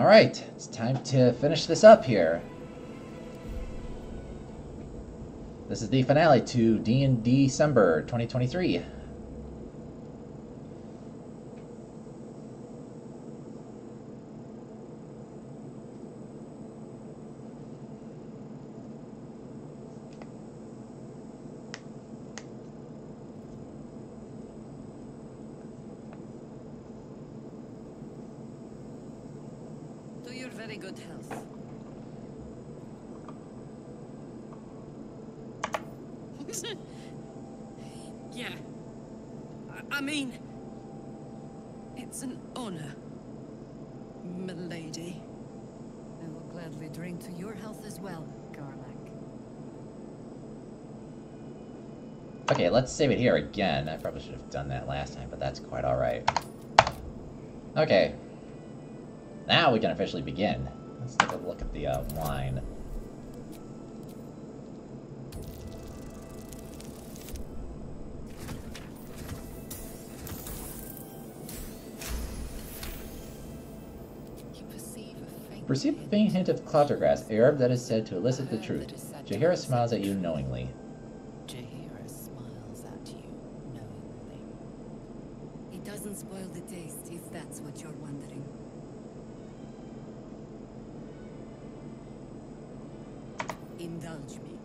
Alright, it's time to finish this up here. This is the finale to D&D December 2023. To your very good health. yeah. I, I mean, it's an honor, milady. I will gladly drink to your health as well, Garlac. Okay, let's save it here again. I probably should have done that last time, but that's quite alright. Okay. Now we can officially begin. Let's take a look at the uh, wine. Perceive a faint hint of cloutergrass, a herb that is said to elicit the truth. that is said to Jaheira smiles at you knowingly. Jaheira smiles at you knowingly. It doesn't spoil the taste, if that's what you're wondering. Indulge me.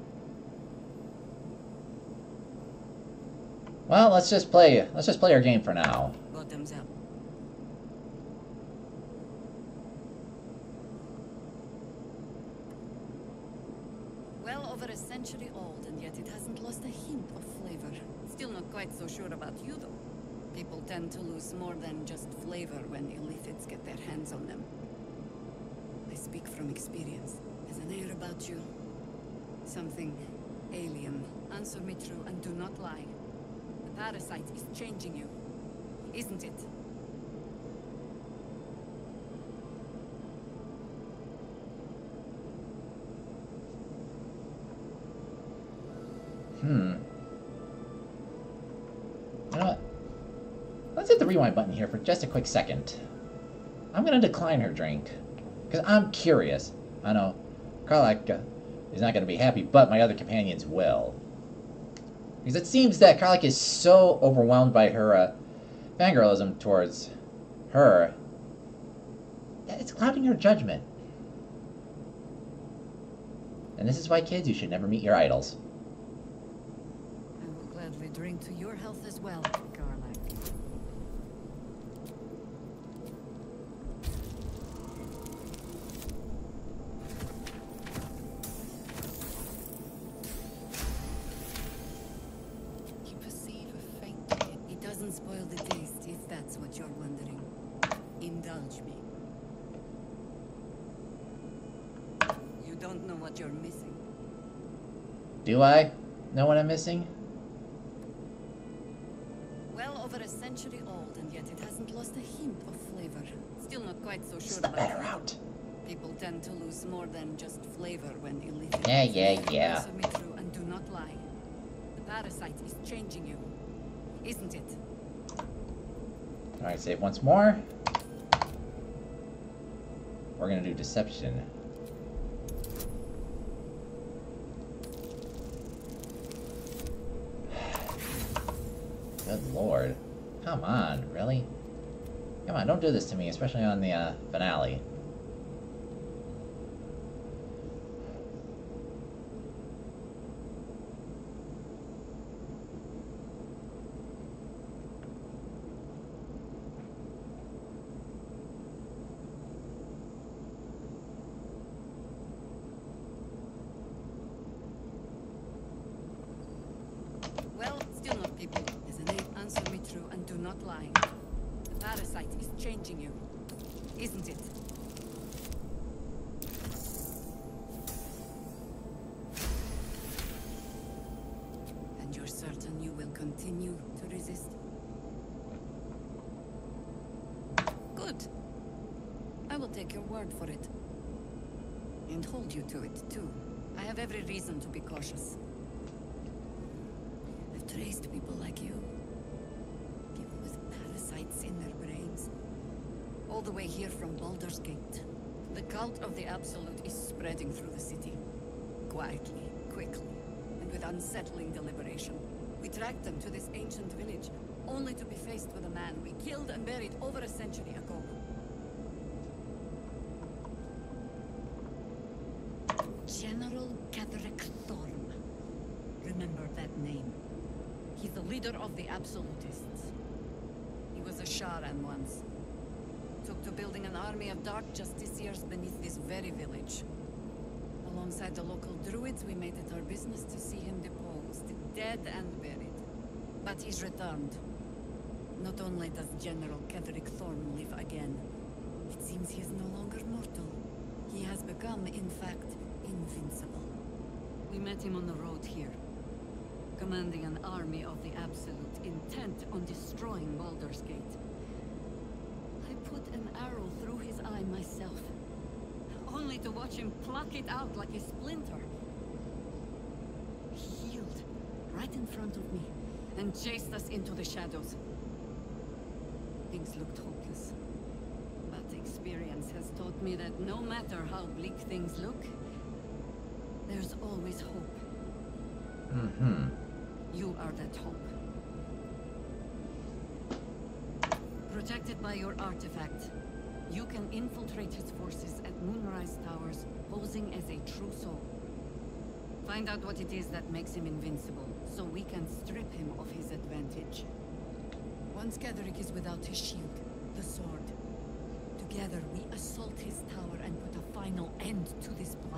Well, let's just play. Let's just play our game for now. Just a quick second. I'm gonna decline her drink. Because I'm curious. I know. Karlach uh, is not gonna be happy, but my other companions will. Because it seems that Karlach is so overwhelmed by her uh, fangirlism towards her that it's clouding her judgment. And this is why, kids, you should never meet your idols. I will gladly drink to your health as well, Garlac. You perceive a faint hint. It doesn't spoil the taste, if that's what you're wondering. Indulge me. You don't know what you're missing. Do I know what I'm missing? Well over a century old, and yet it hasn't lost a hint of flavor. Still not quite so sure about her you. out. People tend to lose more than just flavor when illithids. Yeah, yeah, yeah. Me true and do not lie. The parasite is changing you, isn't it? Alright, save once more. We're gonna do deception. Good lord. Come on, really? Come on, don't do this to me, especially on the uh, finale. Well, still not people. As an aid, answer me true and do not lie. The parasite is changing you, isn't it? And you're certain you will continue to resist? Good. I will take your word for it. And hold you to it, too. I have every reason to be cautious. I've traced people like you. People with parasites in their brains. All the way here from Baldur's Gate. The cult of the Absolute is spreading through the city. Quietly, quickly, and with unsettling deliberation. We tracked them to this ancient village, only to be faced with a man we killed and buried over a century ago. General Ketheric Thorm. Remember that name. He's the leader of the Absolutists. He was a Sharan once. Took to building an army of dark justiciars beneath this very village. Alongside the local druids, we made it our business to see him deposed, dead and buried. But he's returned. Not only does General Ketheric Thorm live again, it seems he is no longer mortal. He has become, in fact, invincible. We met him on the road here, commanding an army of the Absolute, intent on destroying Baldur's Gate. Arrow through his eye myself, only to watch him pluck it out like a splinter. He healed, right in front of me, and chased us into the shadows. Things looked hopeless. But experience has taught me that no matter how bleak things look, there's always hope. Mm-hmm. You are that hope. Protected by your artifact, you can infiltrate his forces at Moonrise Towers, posing as a true soul. Find out what it is that makes him invincible, so we can strip him of his advantage. Once Ketheric is without his shield, the sword. Together we assault his tower and put a final end to this blight.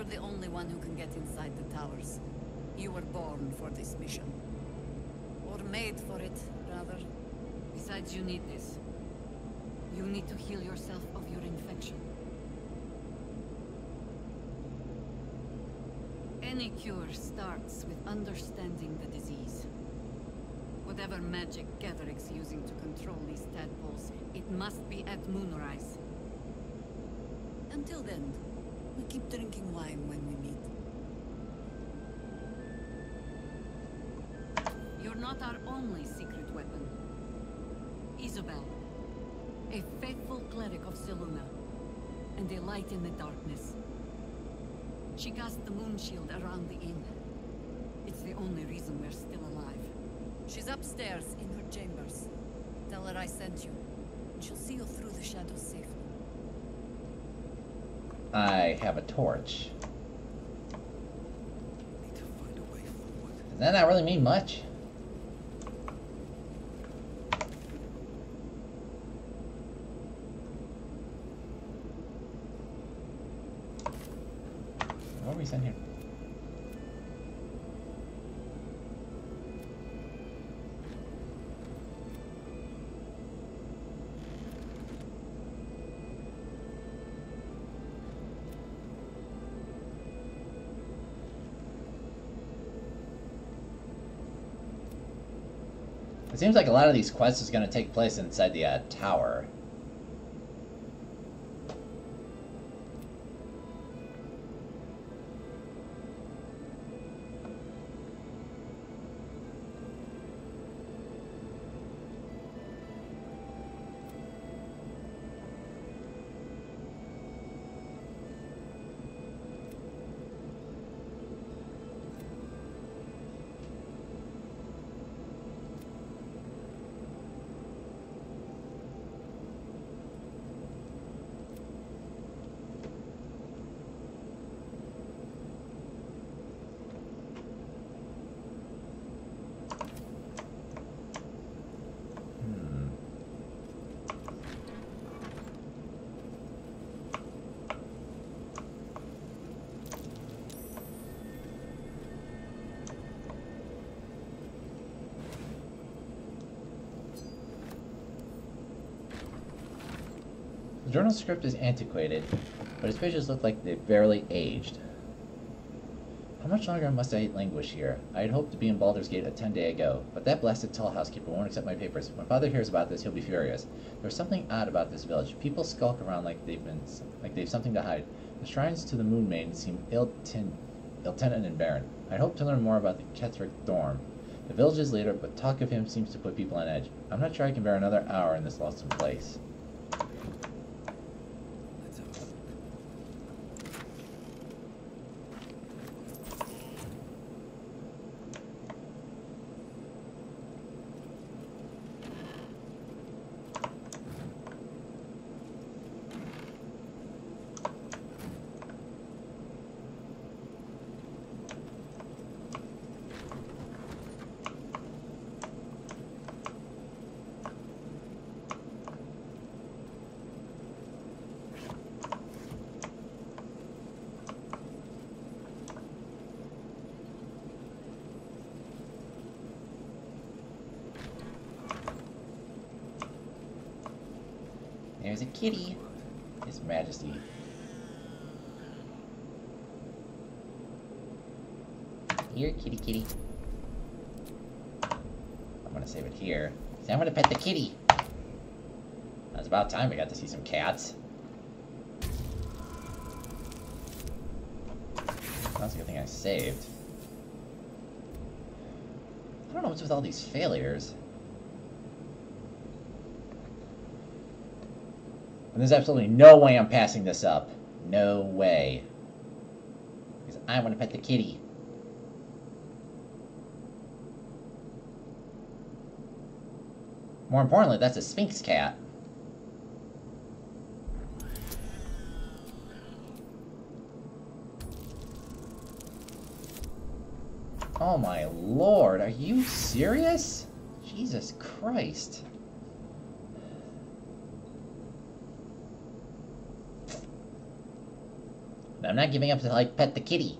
You're the only one who can get inside the towers. You were born for this mission. Or made for it, rather. Besides, you need this. You need to heal yourself of your infection. Any cure starts with understanding the disease. Whatever magic Ketheric's using to control these tadpoles, it must be at Moonrise. Until then, we keep drinking wine when we meet. You're not our only secret weapon. Isobel, a faithful cleric of Selûne, and a light in the darkness. She cast the moon shield around the inn. It's the only reason we're still alive. She's upstairs in her chambers. Tell her I sent you, and she'll see you through the shadows safely. I have a torch. Need to find a way forward. Does that not really mean much? Seems like a lot of these quests is going to take place inside the uh, tower. The script is antiquated, but its pages look like they've barely aged. How much longer must I languish here? I had hoped to be in Baldur's Gate a ten day ago, but that blasted tall housekeeper won't accept my papers. When father hears about this, he'll be furious. There's something odd about this village. People skulk around like they've been like they've something to hide. The shrines to the Moon Maiden seem ill-tin, ill-tenant and barren. I'd hoped to learn more about the Ketheric Thorm, The village's leader, but talk of him seems to put people on edge. I'm not sure I can bear another hour in this lonesome place. Kitty. His Majesty. Here, kitty kitty. I'm gonna save it here. See, I'm gonna pet the kitty. It's about time we got to see some cats. That's a good thing I saved. I don't know what's with all these failures. And there's absolutely no way I'm passing this up. No way. Because I want to pet the kitty. More importantly, that's a Sphinx cat. Oh my lord, are you serious? Jesus Christ. I'm not giving up to like pet the kitty.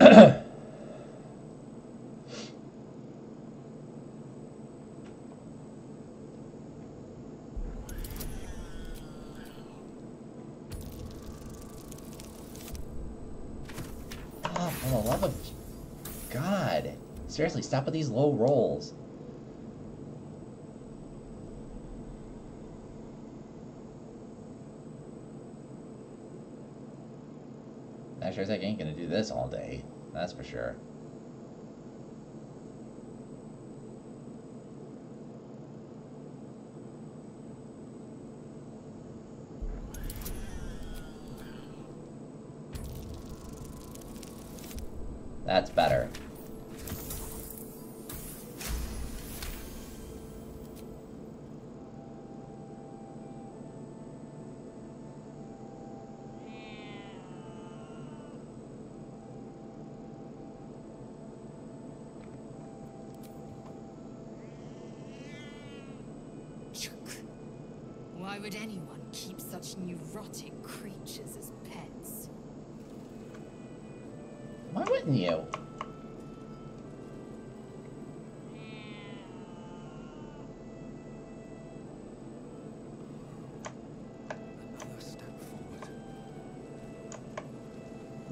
oh, oh of God. Seriously, stop with these low rolls. That sure as heck ain't gonna do this all day. That's for sure.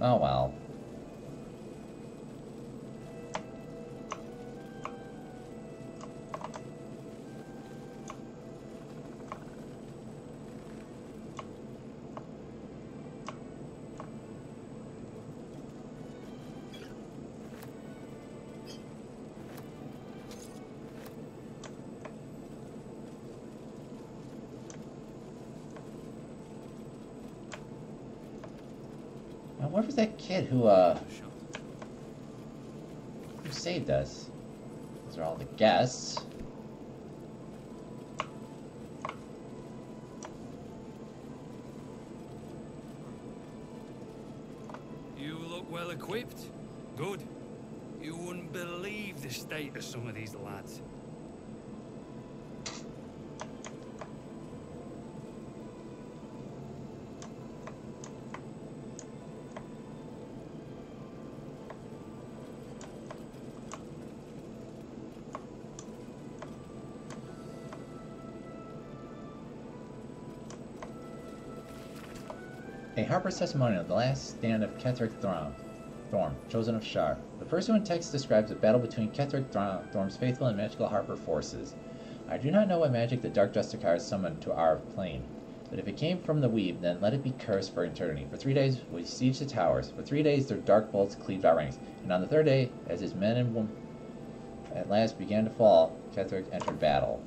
Oh well. Where was that kid who uh who saved us? Those are all the guests. You look well equipped. Good. You wouldn't believe the state of some of these lads. A Harper's testimonial, the last stand of Ketheric Thorm, Thorm, chosen of Shar. The first one text describes a battle between Ketheric Thorm, Thorm's faithful and magical Harper forces. I do not know what magic the Dark Justiciar summoned to our plane. But if it came from the weave, then let it be cursed for eternity. For three days we sieged the towers. For three days their dark bolts cleaved our ranks. And on the third day, as his men and women at last began to fall, Ketheric entered battle.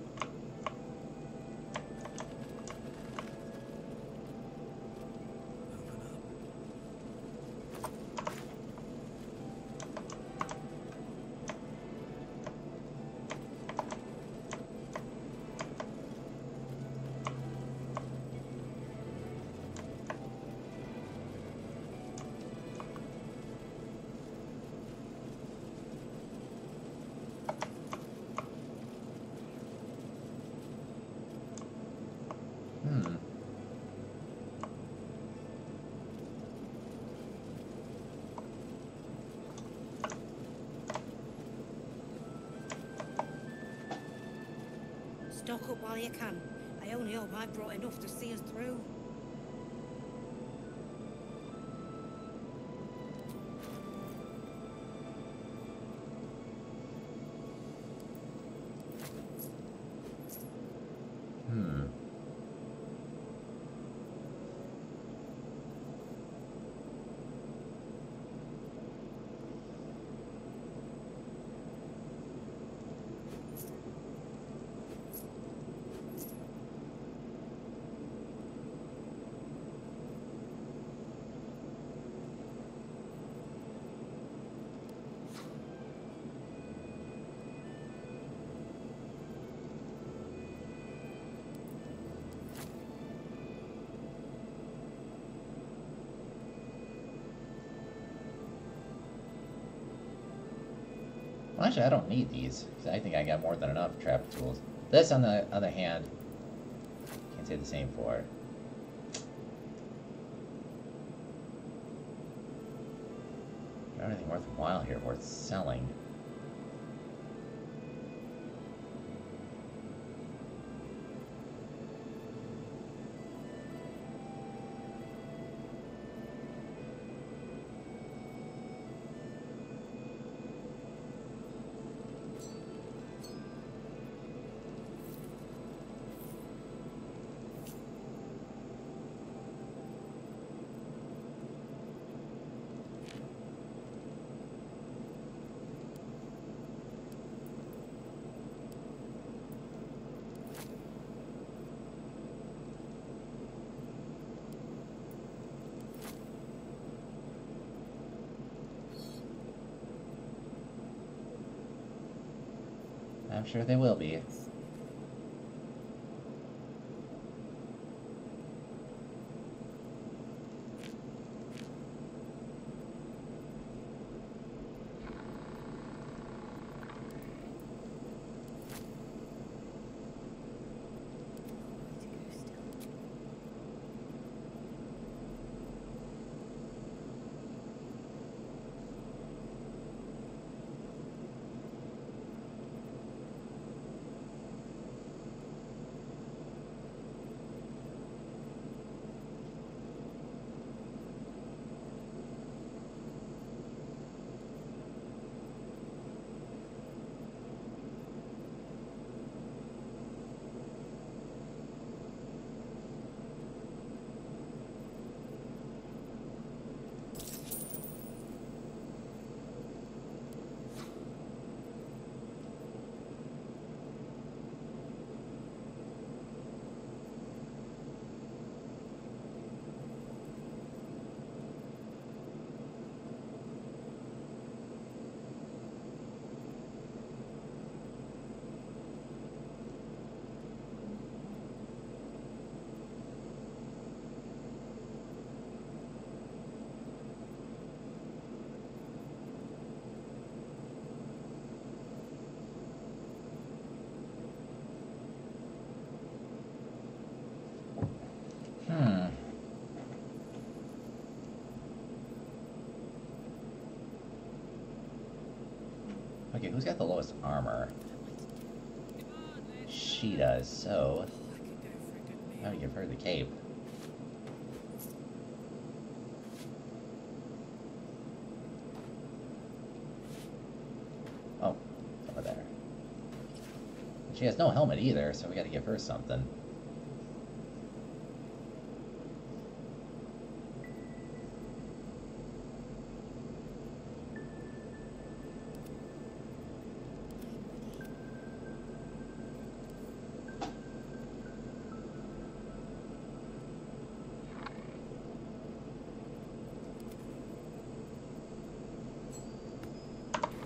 Well, actually, I don't need these. I think I got more than enough trap tools. This, on the other hand, can't say the same for. Got anything worthwhile here worth selling? I'm sure they will be. Who's got the lowest armor? She does, so I'm gonna give her the cape. Oh, over there. She has no helmet either, so we gotta give her something.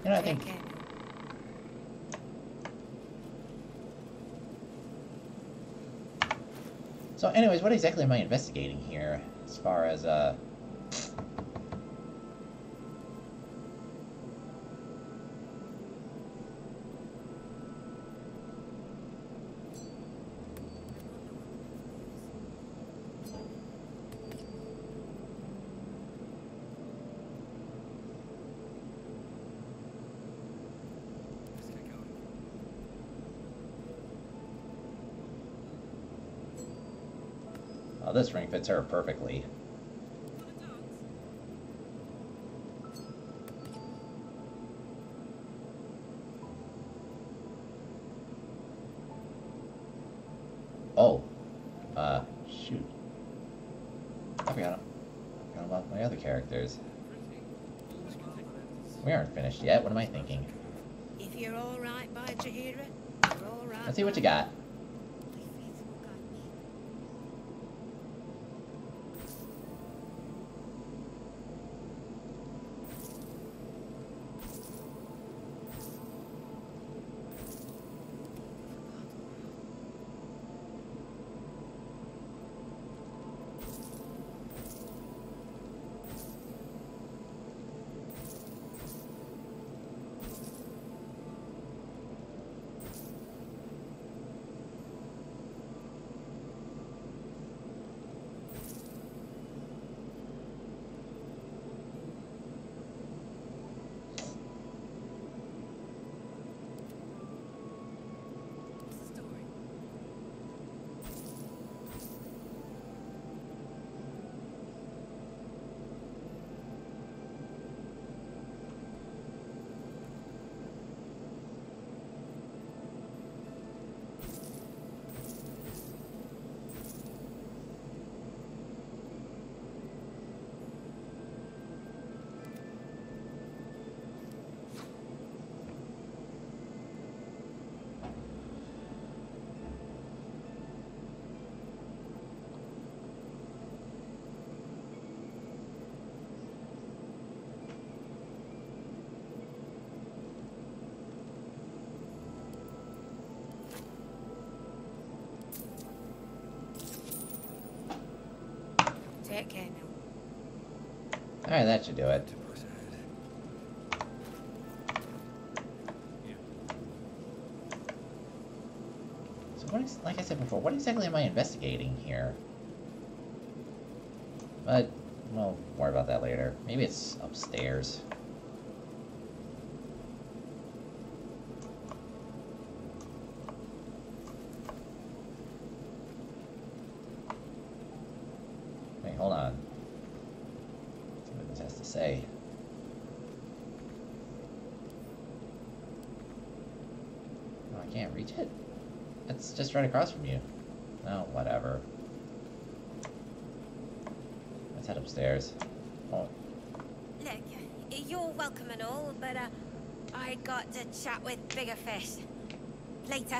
You know, I Take think care now. So, anyways, what exactly am I investigating here? As far as, uh... Let's get going. Oh, this ring fits her perfectly. Oh. Uh, shoot. I forgot, I forgot about my other characters. We aren't finished yet. What am I thinking? If you're all right by Jaheira, you're all right. Let's see what you got. Now. Alright, that should do it. So what is, like I said before, what exactly am I investigating here? But, we'll worry about that later. Maybe it's upstairs. Wait, hold on. Let's see what this has to say. Oh, I can't reach it? It's just right across from you. No, whatever. Let's head upstairs. Oh, Look, you're welcome and all, but uh, I got to chat with bigger fish. Later.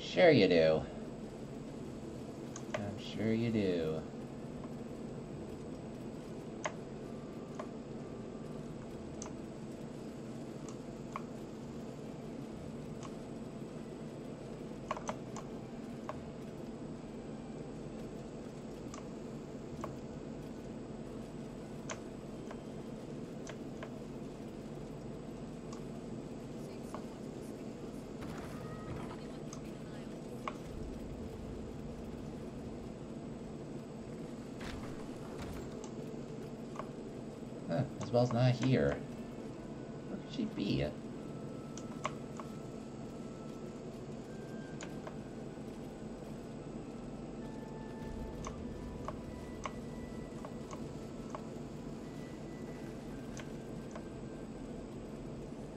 sure you do. I'm sure you do. Huh, Isobel's not here. Where could she be?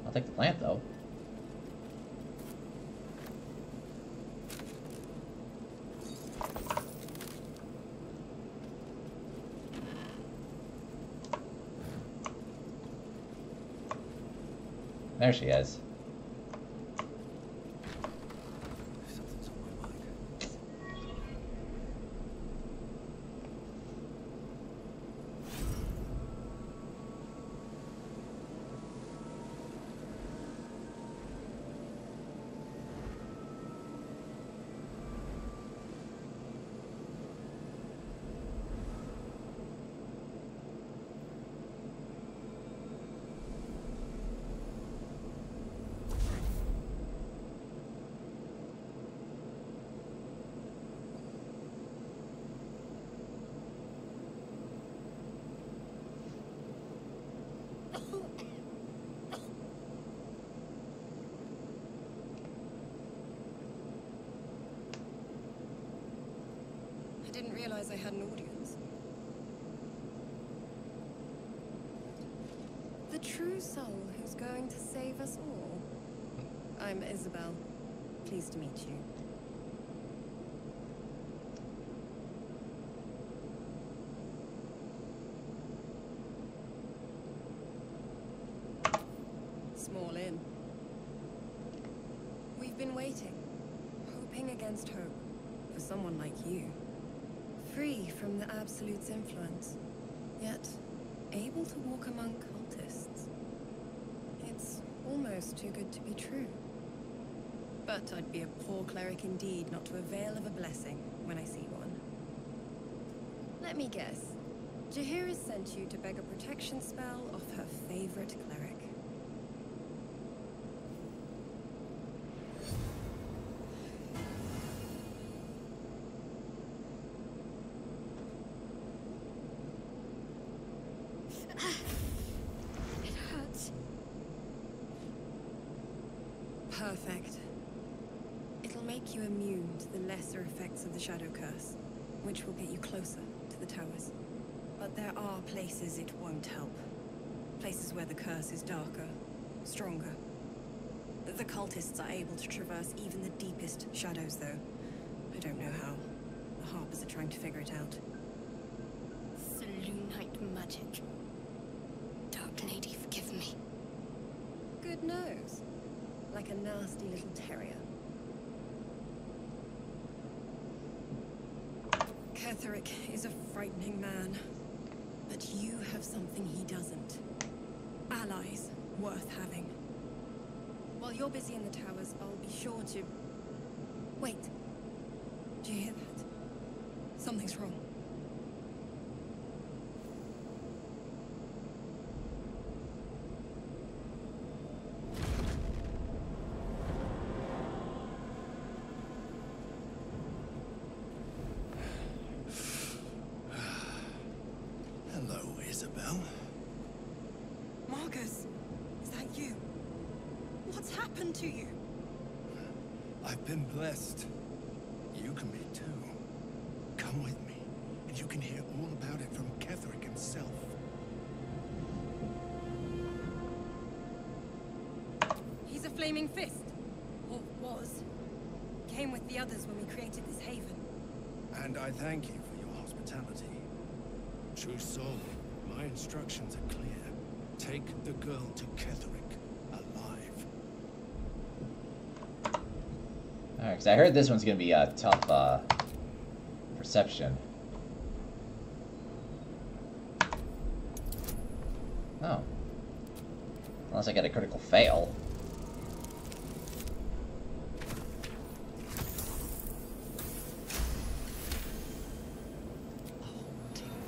I'll take the plant though. There she is. Realize I had an audience. The true soul who's going to save us all. I'm Isobel. Pleased to meet you. Small inn. We've been waiting, hoping against hope, for someone like you. Free from the Absolute's influence, yet able to walk among cultists. It's almost too good to be true. But I'd be a poor cleric indeed not to avail of a blessing when I see one. Let me guess. Jaheira has sent you to beg a protection spell off her favorite cleric. It hurts. Perfect. It'll make you immune to the lesser effects of the Shadow Curse, which will get you closer to the towers. But there are places it won't help. Places where the curse is darker, stronger. The cultists are able to traverse even the deepest shadows, though. I don't know how. The Harpers are trying to figure it out. Selûnite magic. Dark Lady, forgive me. Good nose. Like a nasty little terrier. Ketheric is a frightening man. You have something he doesn't. Allies worth having. While you're busy in the towers, I'll be sure to... Wait. Do you hear that? Something's wrong. Hello, Isobel. Marcus, is that you? What's happened to you? I've been blessed. You can be too. Come with me, and you can hear all about it from Ketheric himself. He's a flaming fist. Or was. Came with the others when we created this haven. And I thank you for your hospitality. True soul, my instructions are clear. Take the girl to Ketheric, alive. Alright, because I heard this one's going to be a tough uh, perception. Oh. Unless I get a critical fail.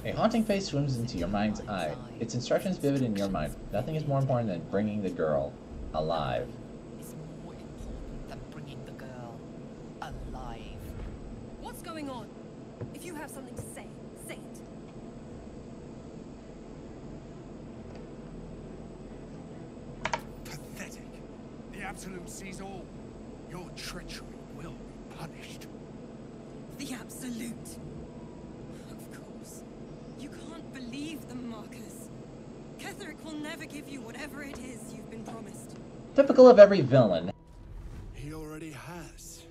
A haunting face swims into your mind's eye. Its instructions vivid in your mind. Nothing is more important than bringing the girl alive. Is more important than bringing the girl alive. What's going on? If you have something to say, say it. Pathetic. The Absolute sees all. Your treachery will be punished. The Absolute. Of course. You can't believe them, Marcus. Ketheric will never give you whatever it is you've been promised. Typical of every villain. He already has.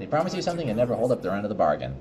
They promise you something and never hold up their end of the bargain.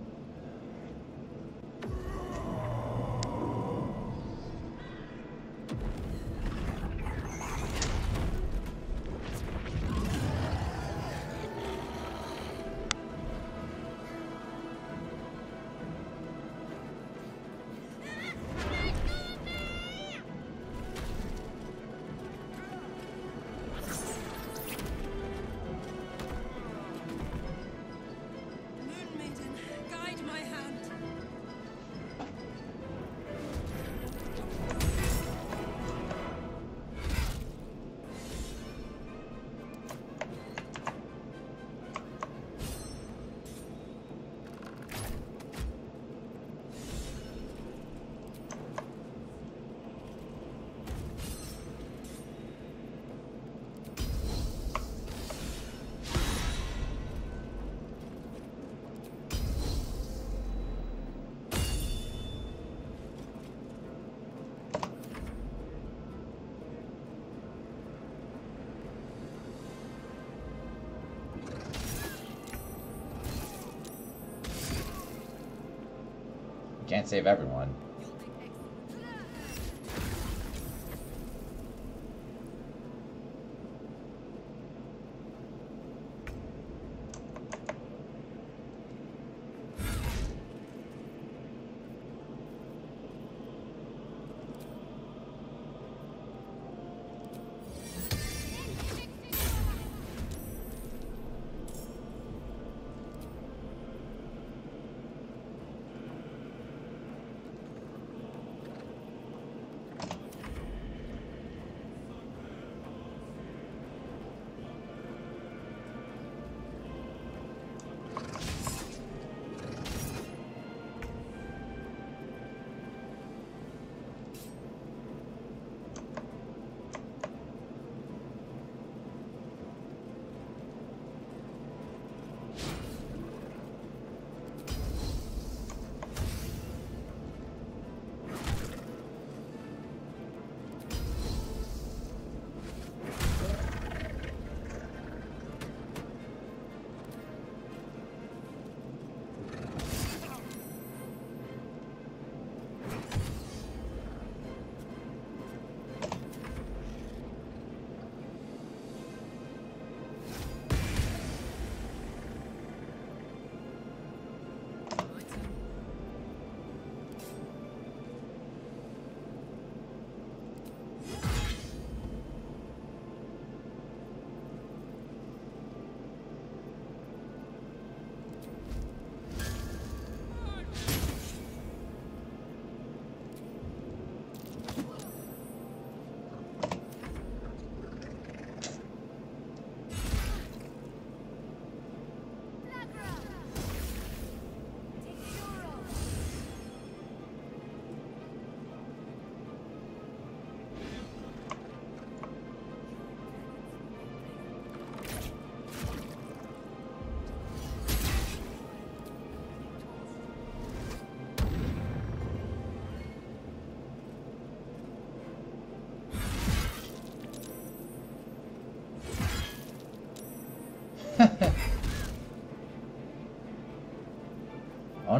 can't save everyone.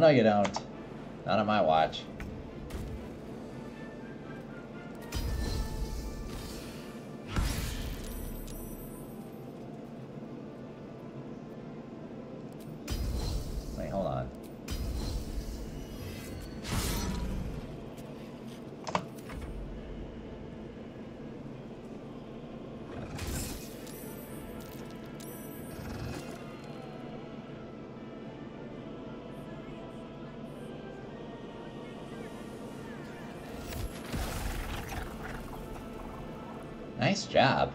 No you don't. Not on my watch. Job.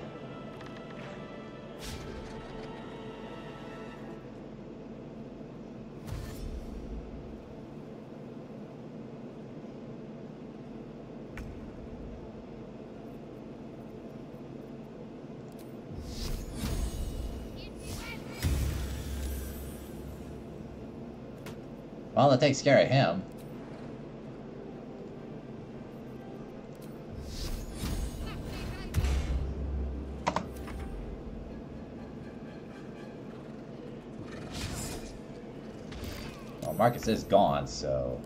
Well, that takes care of him. Marcus is gone, so...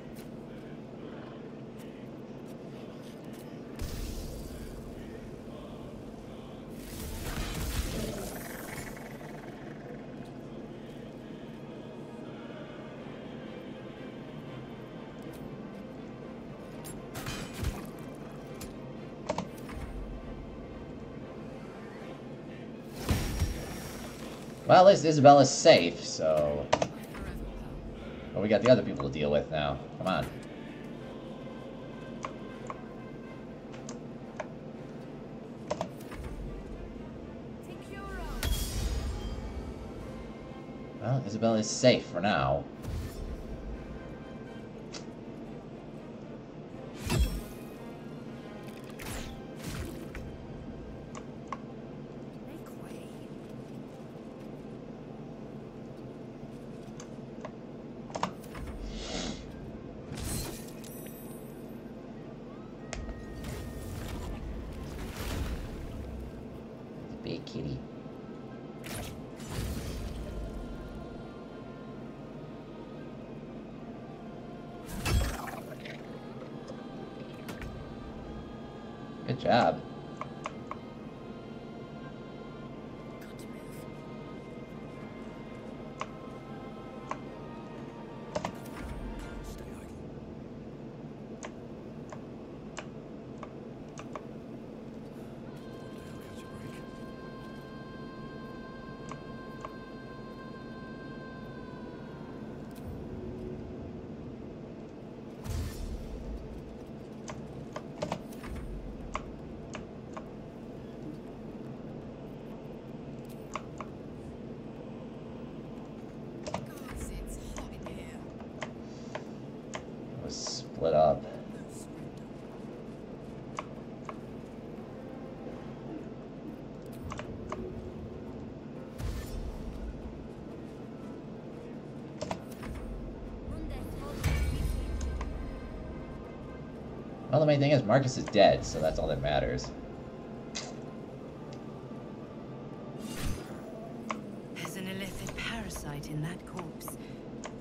Well, at least Isabella's safe, so... But we got the other people to deal with now. Come on. Well, Isabella is safe for now. Well, the main thing is Marcus is dead, so that's all that matters. There's an illithid parasite in that corpse.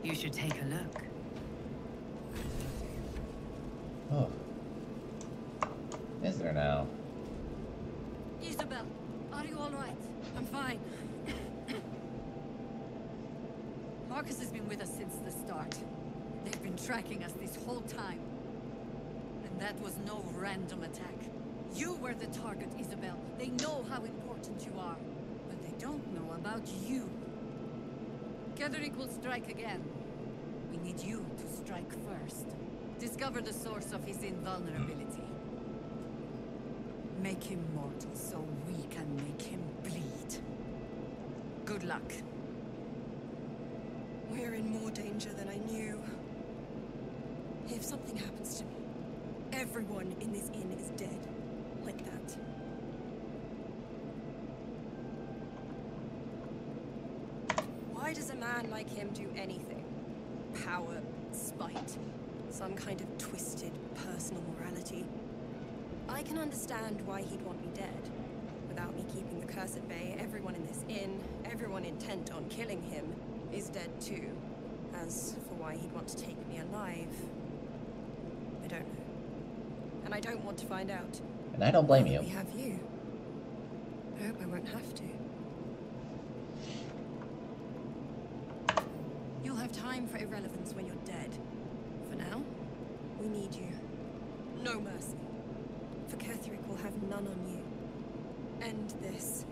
You should take a look. Oh. Is there now? Isobel, are you all right? I'm fine. Marcus has been with us since the start. They've been tracking us this whole time. That was no random attack. You were the target, Isobel. They know how important you are. But they don't know about you. Ketheric will strike again. We need you to strike first. Discover the source of his invulnerability. Make him mortal so we can make him bleed. Good luck. We're in more danger than I knew. If something happens to me, everyone in this inn is dead. Like that. Why does a man like him do anything? Power, spite, some kind of twisted personal morality. I can understand why he'd want me dead. Without me keeping the curse at bay, everyone in this inn, everyone intent on killing him, is dead too. As for why he'd want to take me alive, I don't know. And I don't want to find out. And I don't blame you. We have you. I hope I won't have to. You'll have time for irrelevance when you're dead. For now, we need you. No mercy. For Ketheric will have none on you. End this.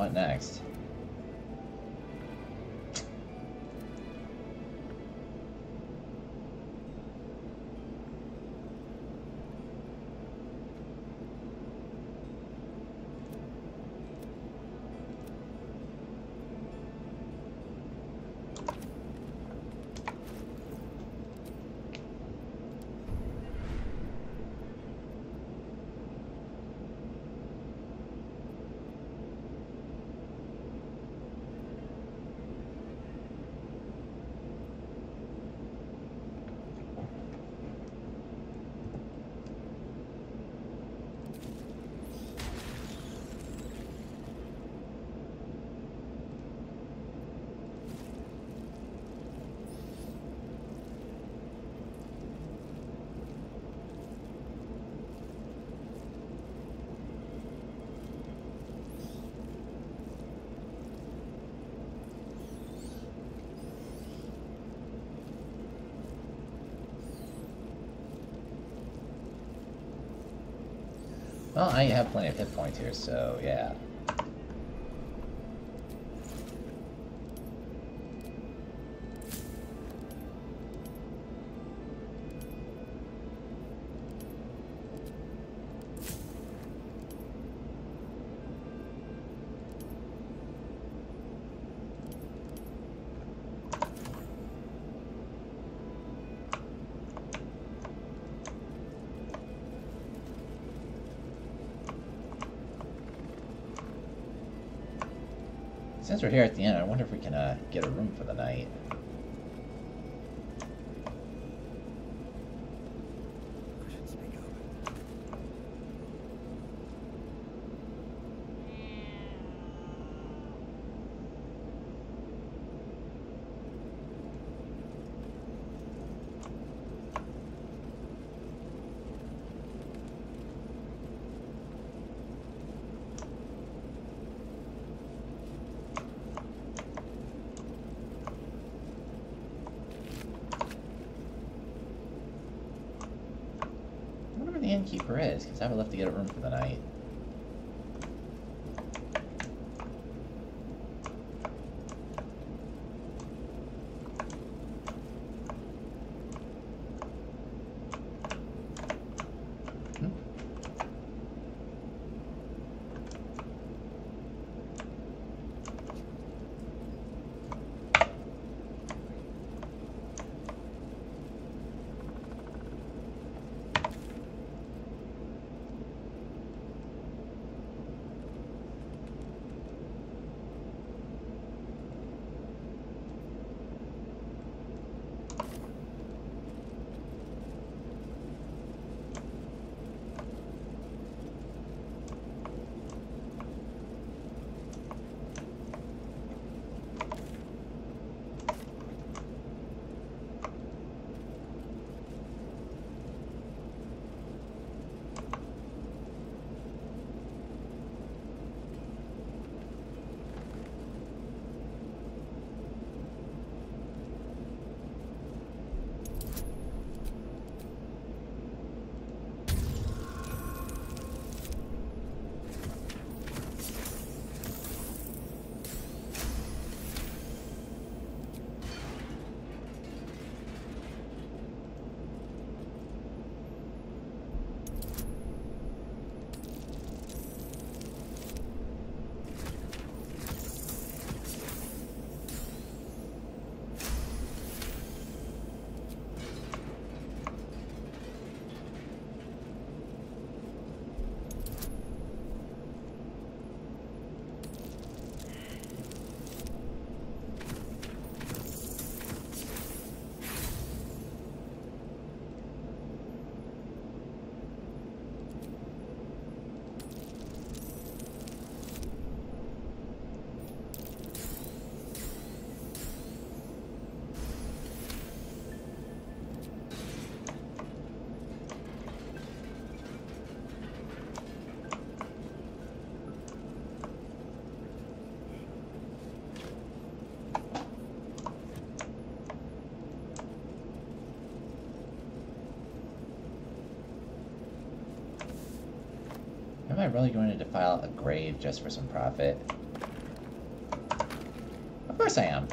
What next? Well, I have plenty of hit points here, so yeah. Since we're here at the end, I wonder if we can uh, get a room for the night. The innkeeper is, because I would love to get a room for the night. Am I really going to defile a grave just for some profit? Of course I am.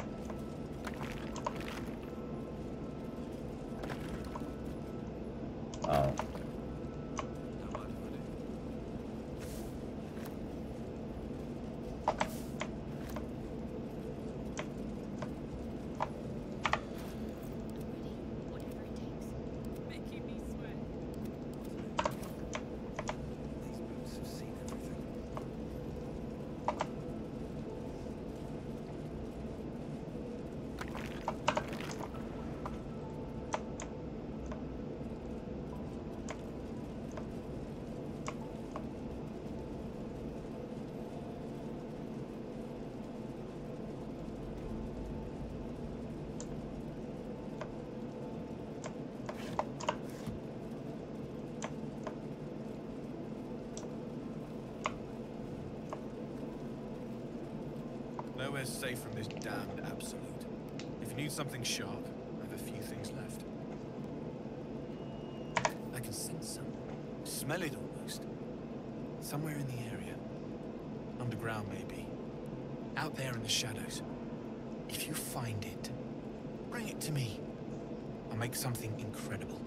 Nowhere's safe from this damned absolute. If you need something sharp, I have a few things left. I can sense some. Smell it almost. Somewhere in the area. Underground, maybe. Out there in the shadows. If you find it, bring it to me. I'll make something incredible.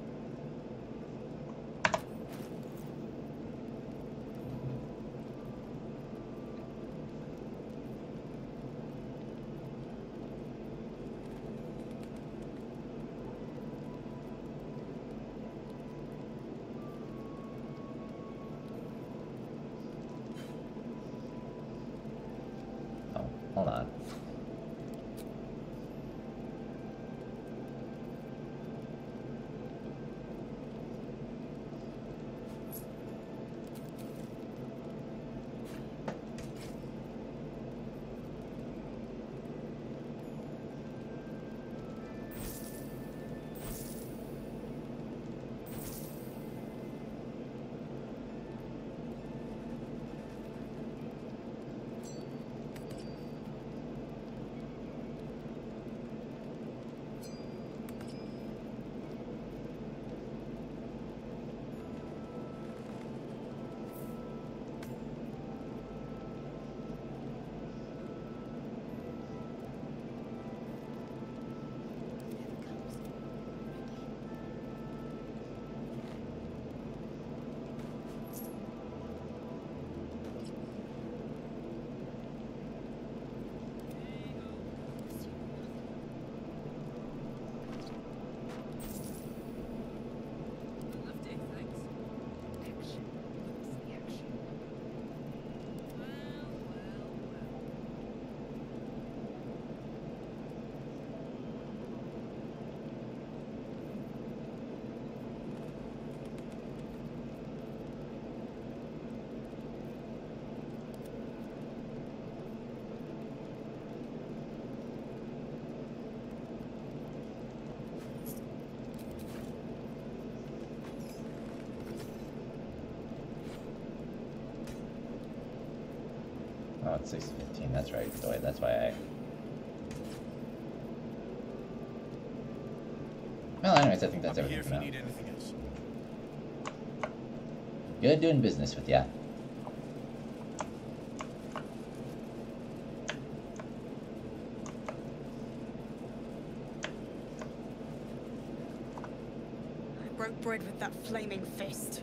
Oh, 615. That's right. So wait, that's why I. Well, anyways, I think that's I'll be here everything if for you now. need anything else. Good doing business with ya. I broke bread with that flaming fist.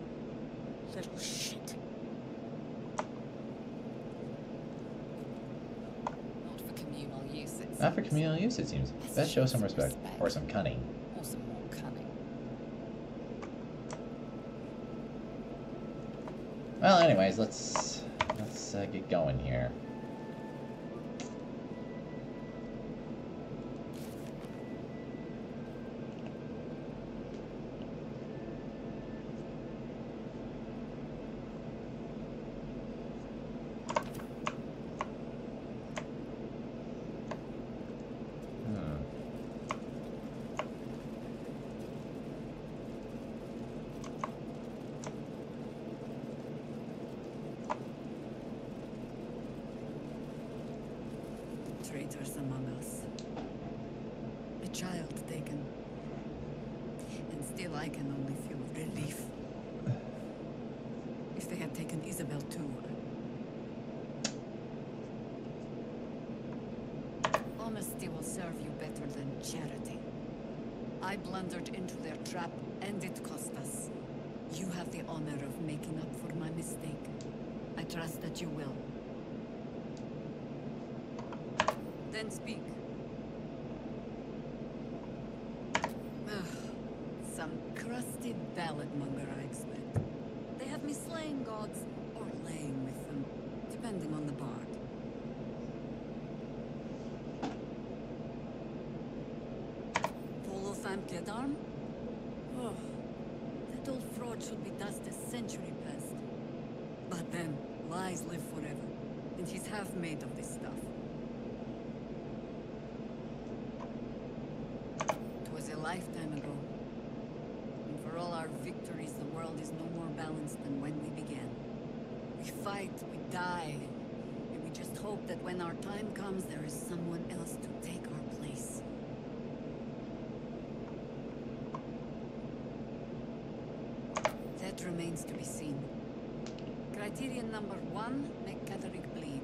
Little shit. Not for communal use, it Not for communal use, it seems. Best show some respect. Or some cunning. Or some more cunning. Well, anyways, let's let's uh, get going here. Hmm. Traitors among us. A child taken. And still I can only feel relief. If they had taken Isobel too. Honesty will serve you better than charity. I blundered into their trap, and it cost us. You have the honor of making up for my mistake. I trust that you will. Then speak. Some crusty ballad monger, I expect. They have me slaying gods or laying with them, depending on the bard. Fam Geddarm? Oh, that old fraud should be dust a century past. But then, lies live forever, and he's half made of this stuff. It was a lifetime ago. And for all our victories, the world is no more balanced than when we began. We fight, we die, and we just hope that when our time comes, there is someone else to take our place. That remains to be seen. Criterion number one, make Ketheric bleed.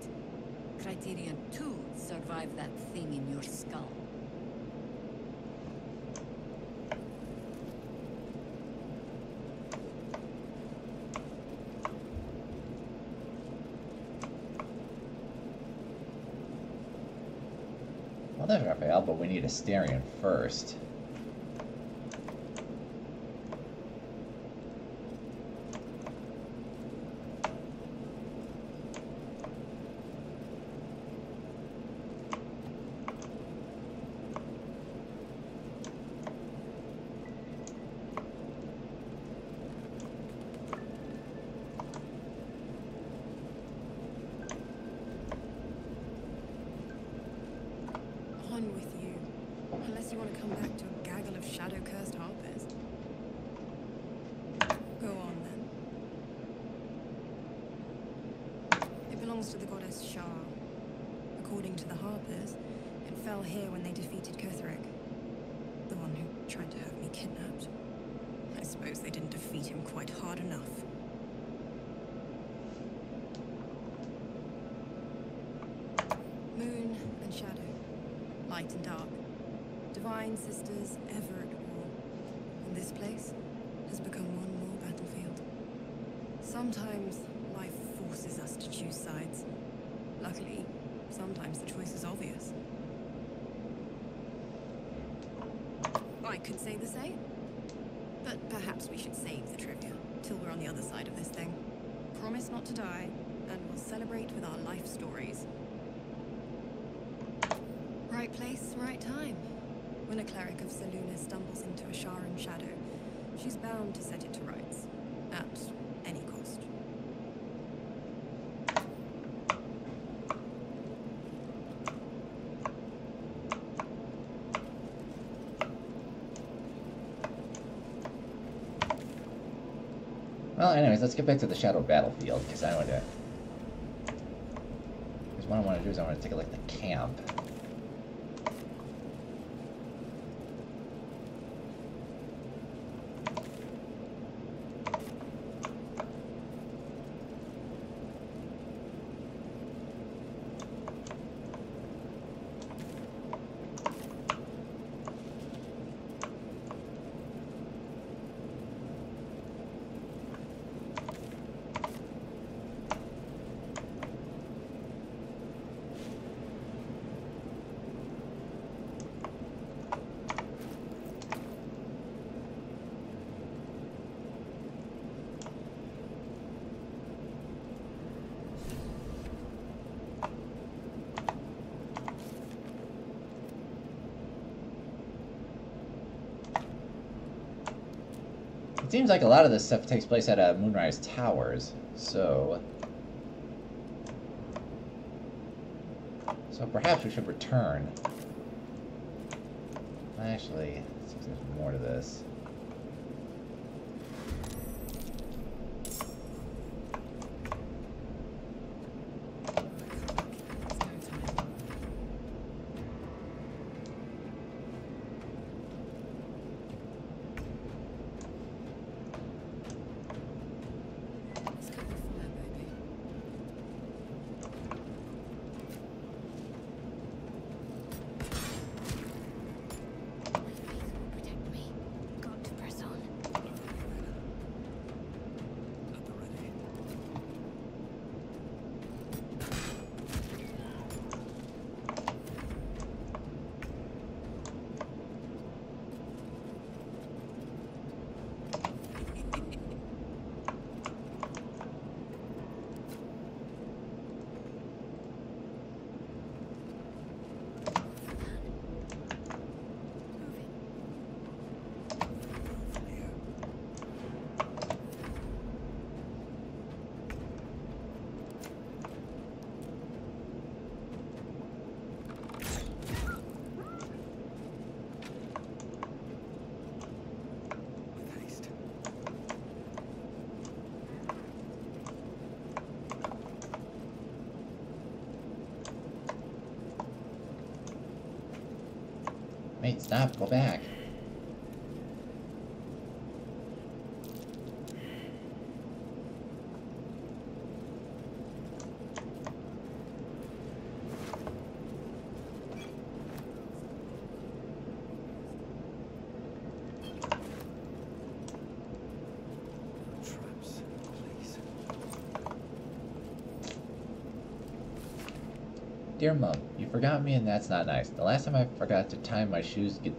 Criterion two, survive that thing in your skull. Well, there's Raphael, but we need a Astarion first. On with you. Unless you want to come back to a gaggle of shadow-cursed harpers. Go on, then. It belongs to the goddess Shar. According to the harpers, it fell here when they defeated Ketheric. The one who tried to have me kidnapped. I suppose they didn't defeat him quite hard enough. Moon and shadow, light and dark, divine sisters ever at war. And this place has become one more battlefield. Sometimes life forces us to choose sides. Luckily, sometimes the choice is obvious. I could say the same. But perhaps we should save the trivia till we're on the other side of this thing. Promise not to die, and we'll celebrate with our life stories. Right place, right time. When a cleric of Selûne stumbles into a Sharan shadow, she's bound to set it to rights. At any cost. Well, anyways, let's get back to the Shadow Battlefield, because I want to... Because what I want to do is I want to take a look at the camp. It seems like a lot of this stuff takes place at uh, Moonrise Towers, so... So perhaps we should return. Actually, there's more to this. Wait, stop, go back. Dear Mom, forgot me and that's not nice. The last time I forgot to tie my shoes get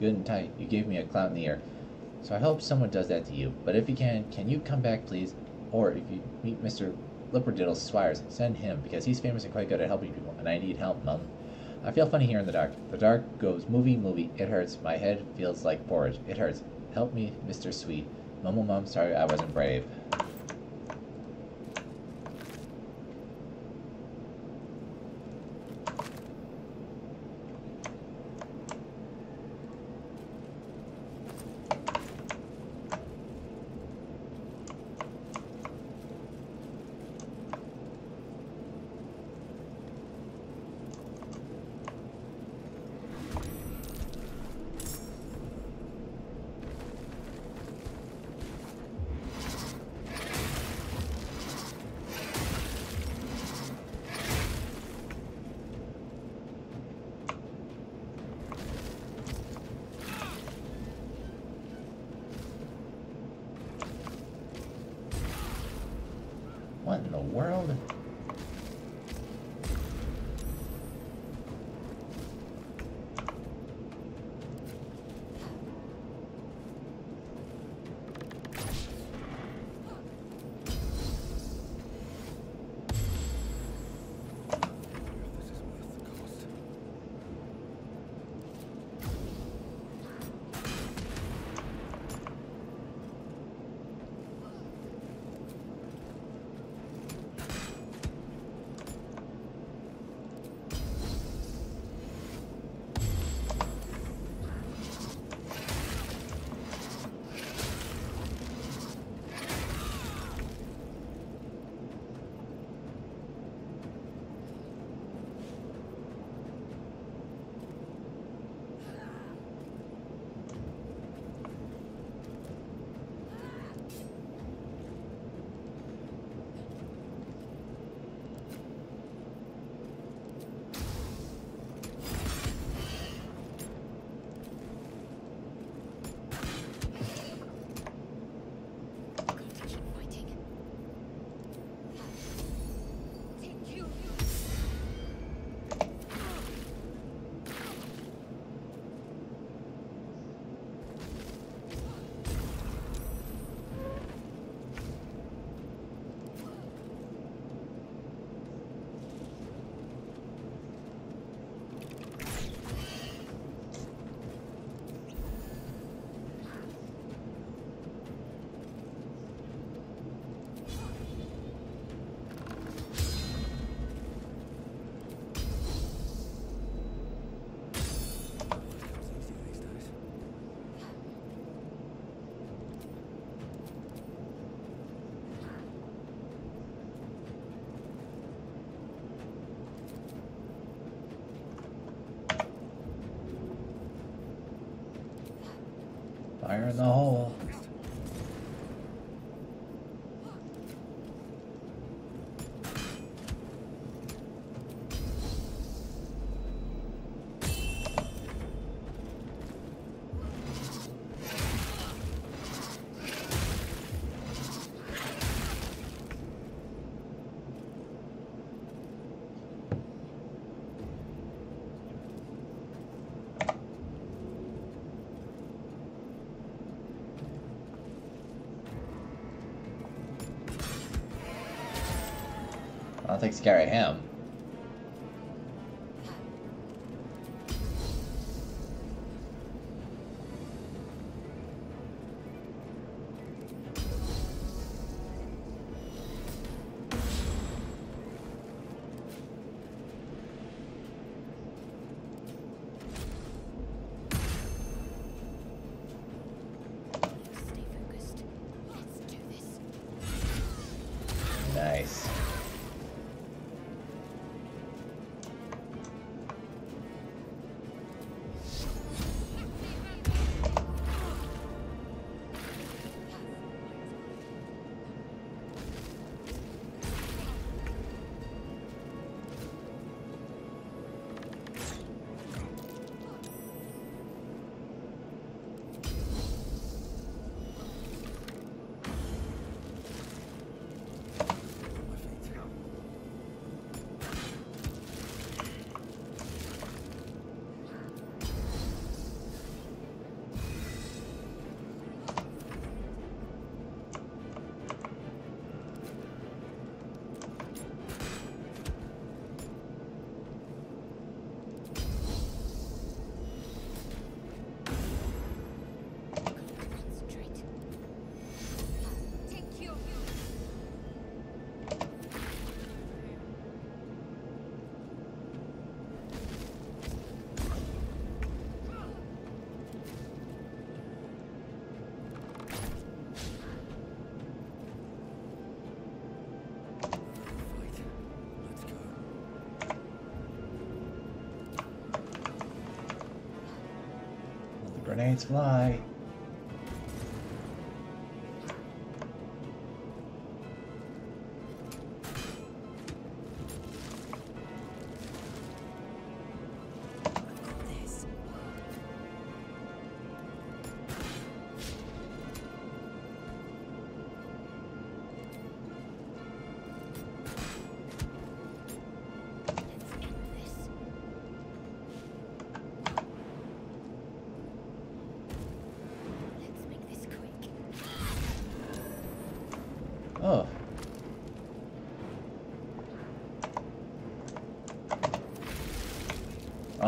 good and tight, you gave me a clout in the ear. So I hope someone does that to you. But if you can, can you come back please? Or if you meet Mr. Lipperdiddle Swires, send him, because he's famous and quite good at helping people, and I need help, Mum. I feel funny here in the dark. The dark goes movie, movie. It hurts. My head feels like porridge. It hurts. Help me, Mr. Sweet. Mumble Mum, sorry I wasn't brave. Fire in the hole. Scare of him. Grenades fly.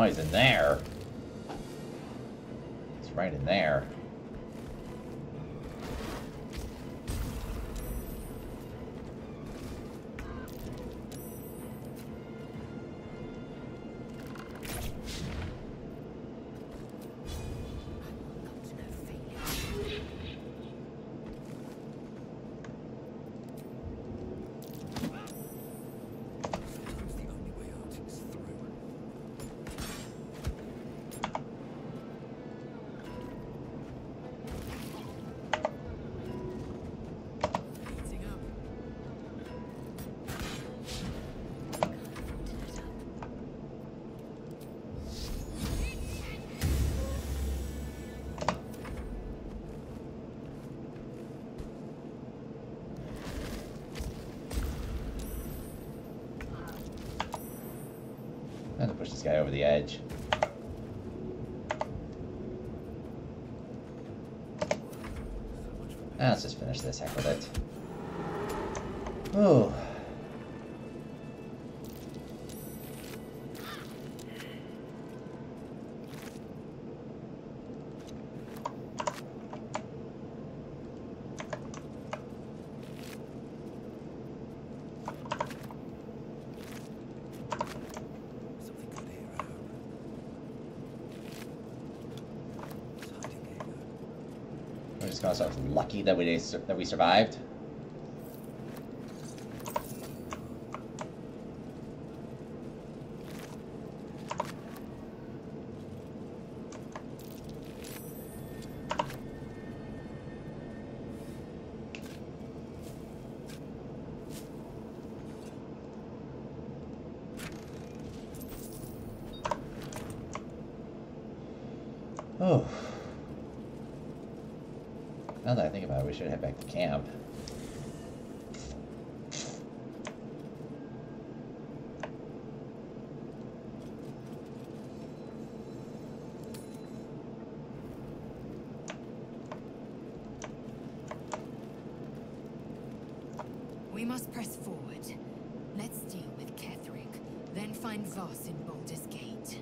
He's in there. The edge. Ah, let's just finish this, heck with it. Oh. Something good here, I hope. What's hiding here? We're just lucky that we that we survived. Oh. Now that I think about it, we should head back to camp. We must press forward. Let's deal with Ketheric, then find Voss in Baldur's Gate.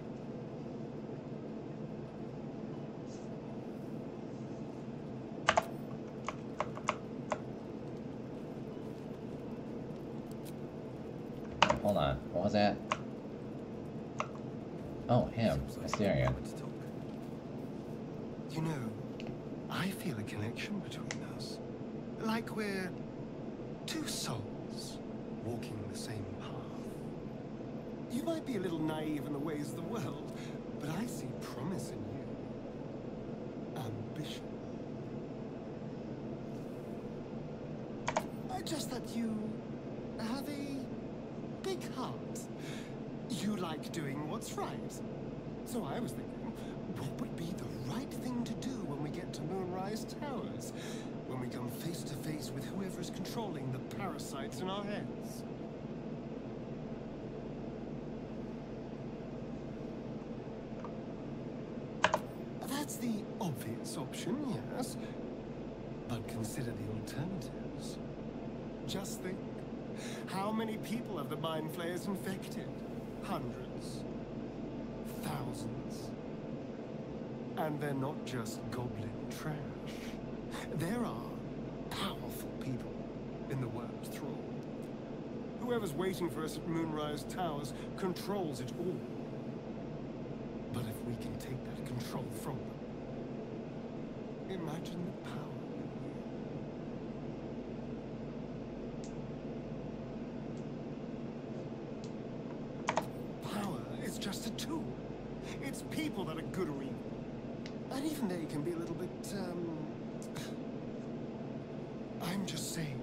Hold on. What was that? Oh, him. Astarion. You know, I feel a connection between us. Like we're two souls walking the same path. You might be a little naive in the ways of the world, but I see promise in you. Ambition. Just that you have a heart. You like doing what's right. So I was thinking, what would be the right thing to do when we get to Moonrise Towers? When we come face to face with whoever's controlling the parasites in our heads? That's the obvious option, yes. But consider the alternatives. Just think. How many people have the Mind Flayers infected? Hundreds. Thousands. And they're not just goblin trash. There are powerful people in the worm's thrall. Whoever's waiting for us at Moonrise Towers controls it all. But if we can take that control from them, imagine the power we wield. Power a tool. It's people that are good or evil. And even they can be a little bit, um... I'm just saying,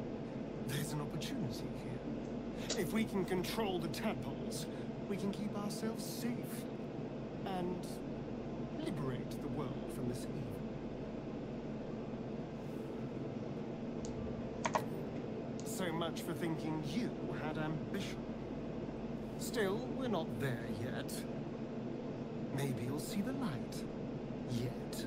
there's an opportunity here. If we can control the tadpoles, we can keep ourselves safe. And liberate the world from this evil. So much for thinking you had ambition. Still, we're not there yet. Maybe you'll see the light. Yet.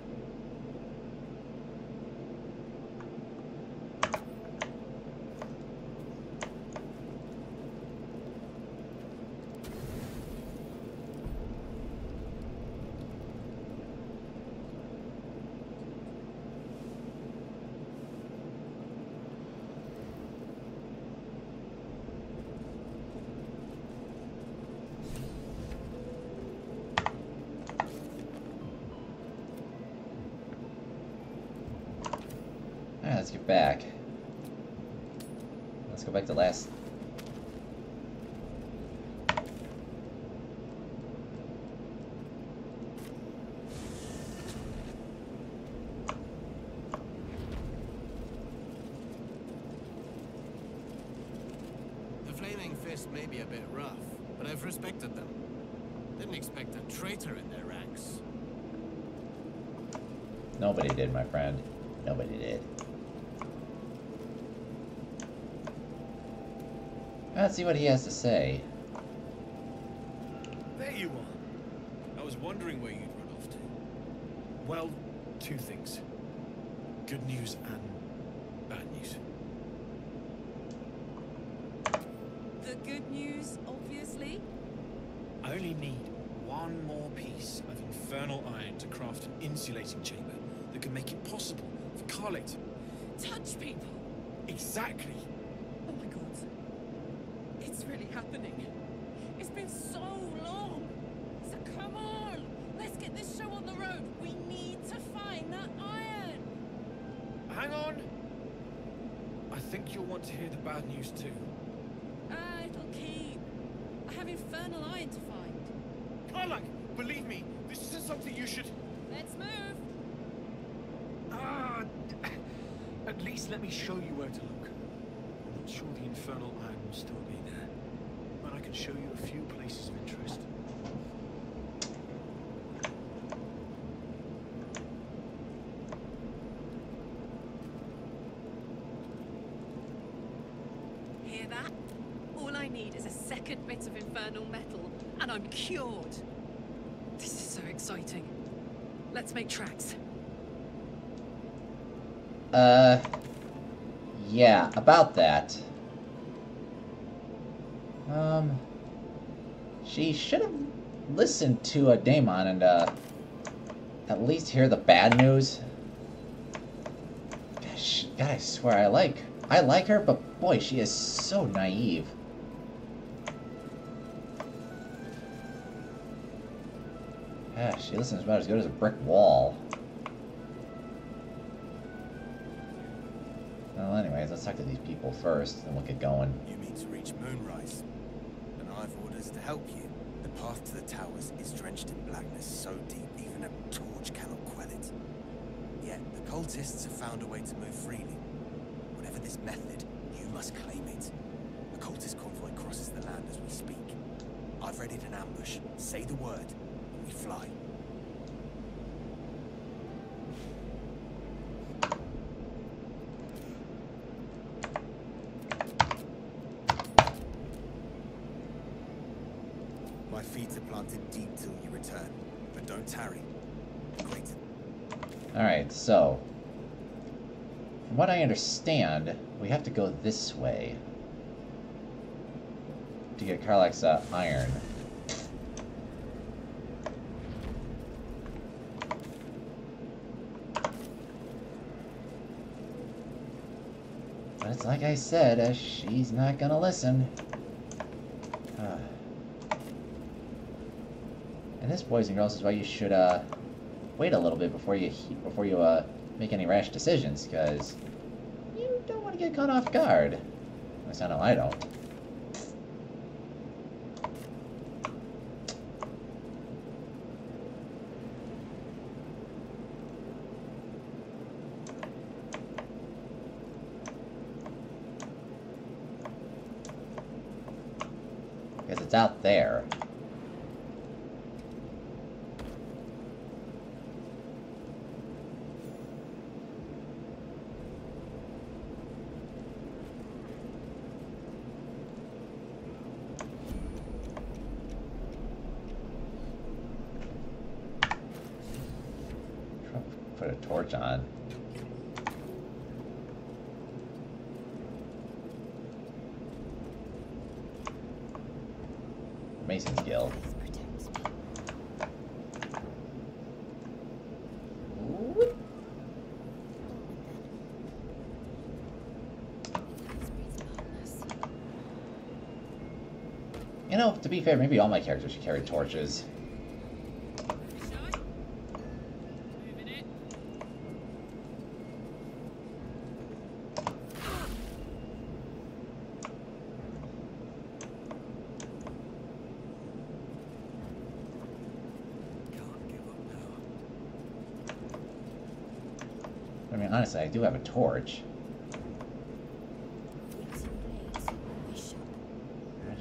Alright, let's get back. Let's go back to last. The Flaming Fist may be a bit rough, but I've respected them. Didn't expect a traitor in their ranks. Nobody did, my friend. Nobody did. Let's see what he has to say. There you are. I was wondering where you'd run off to. Well, two things. Good news and bad news. The good news, obviously. I only need one more piece of infernal iron to craft an insulating chamber that can make it possible for Karlach to... Touch people. Exactly! Oh my god. It's really happening. It's been so long. So come on. Let's get this show on the road. We need to find that iron. Hang on! I think you'll want to hear the bad news too. Ah, it'll keep. I have infernal iron to find. Karlach, believe me, this isn't something you should... Let's move. Ah, at least let me show you where to look. I'm not sure the infernal iron will still be there, can show you a few places of interest. Hear that? All I need is a second bit of infernal metal, and I'm cured. This is so exciting. Let's make tracks. Uh, yeah, about that. Um, she should have listened to a Dammon and, uh, at least hear the bad news. Gosh, God, I swear I like, I like her, but boy, she is so naive. Yeah, she listens about as good as a brick wall. Well, anyways, let's talk to these people first, and we'll get going. You mean to reach Moonrise? To help you. The path to the towers is drenched in blackness so deep even a torch cannot quell it. Yet the cultists have found a way to move freely. Whatever this method, you must claim it. A cultist convoy crosses the land as we speak. I've readied an ambush. Say the word, and we fly. My feet are planted deep till you return, but don't tarry. Great. Alright, so. From what I understand, we have to go this way. To get Karlach's uh, iron. But it's like I said, uh, she's not gonna listen. Uh. And this, boys and girls, is why you should uh, wait a little bit before you before you uh, make any rash decisions, because you don't want to get caught off guard. At least I know I don't. It's out there. Put a torch on. Mason's Guild. You know, to be fair, maybe all my characters should carry torches. I mean, honestly, I do have a torch.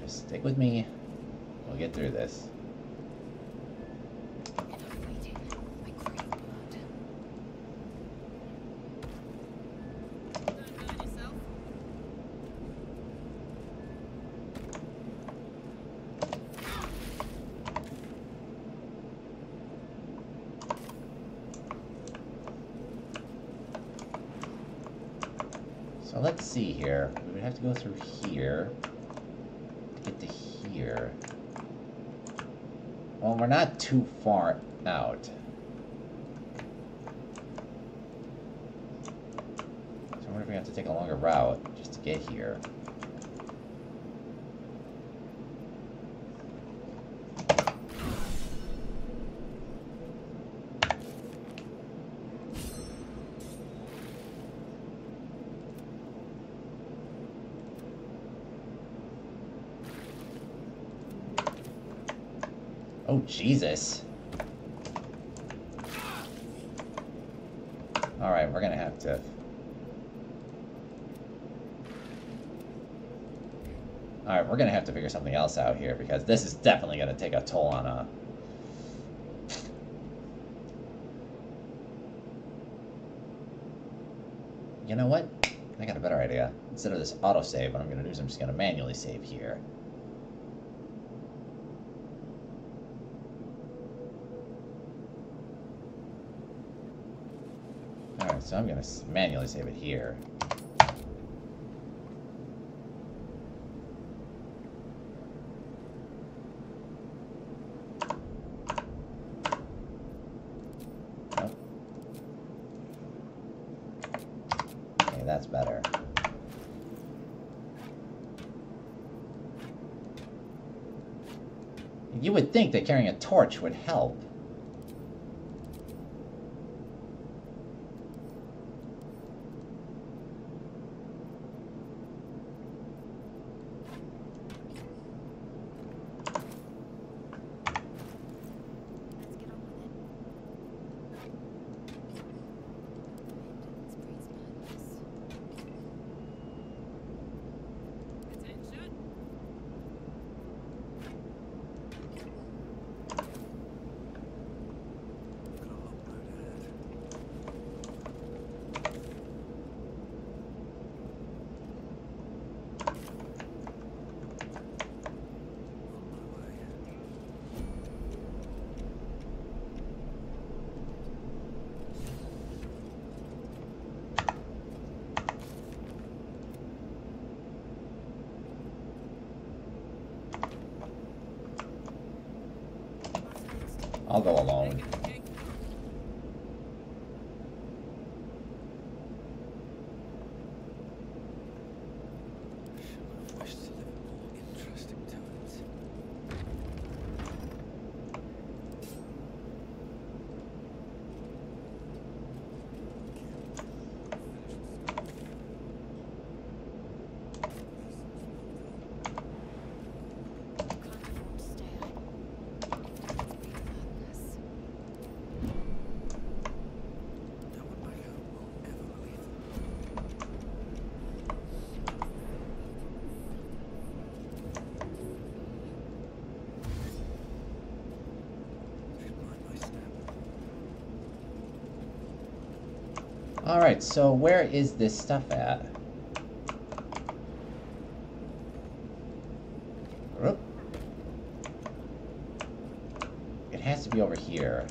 Just stick with me. We'll get through this. So let's see here. We would have to go through here get to here. Well, we're not too far out. So I wonder if we have to take a longer route just to get here. Oh, Jesus. Alright, we're gonna have to... Alright, we're gonna have to figure something else out here, because this is definitely gonna take a toll on a... You know what? I got a better idea. Instead of this autosave, what I'm gonna do is I'm just gonna manually save here. Alright, so I'm gonna manually save it here. Okay, that's better. You would think that carrying a torch would help. Alright, so where is this stuff at? It has to be over here.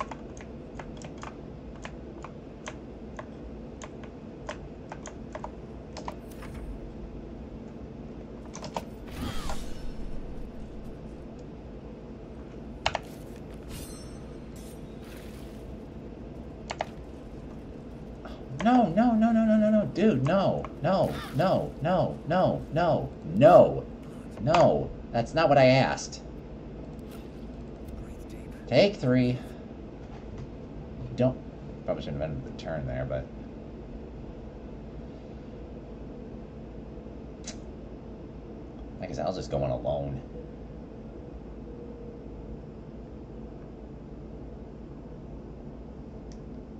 No, no, no, no, no, no, no, dude, no, no, no, no, no, no, no, no. That's not what I asked. Take three. Don't. Probably shouldn't have ended the turn there, but. I said, I'll just go in alone.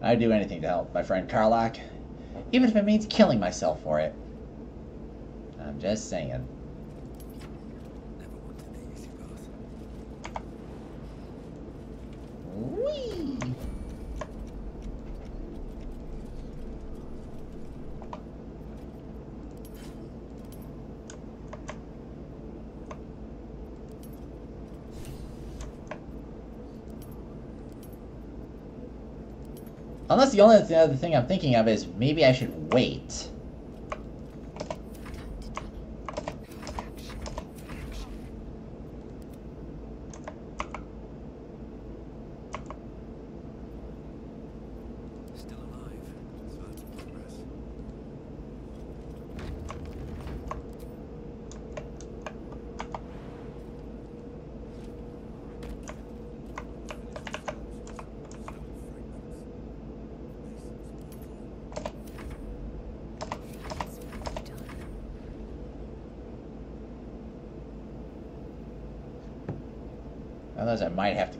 I'd do anything to help my friend Karlach, even if it means killing myself for it. I'm just saying. The only th- other thing I'm thinking of is maybe I should wait. Still alive. So that's progress. Otherwise, I might have to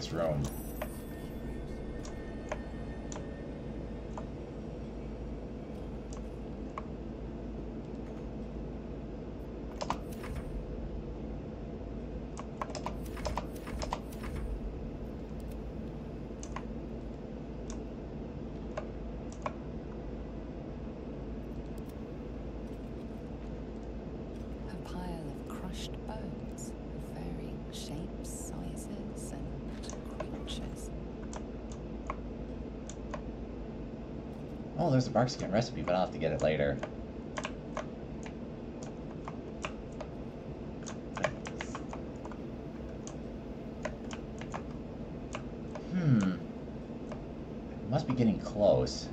next room. A skin recipe, but I'll have to get it later. Hmm. Must be getting close.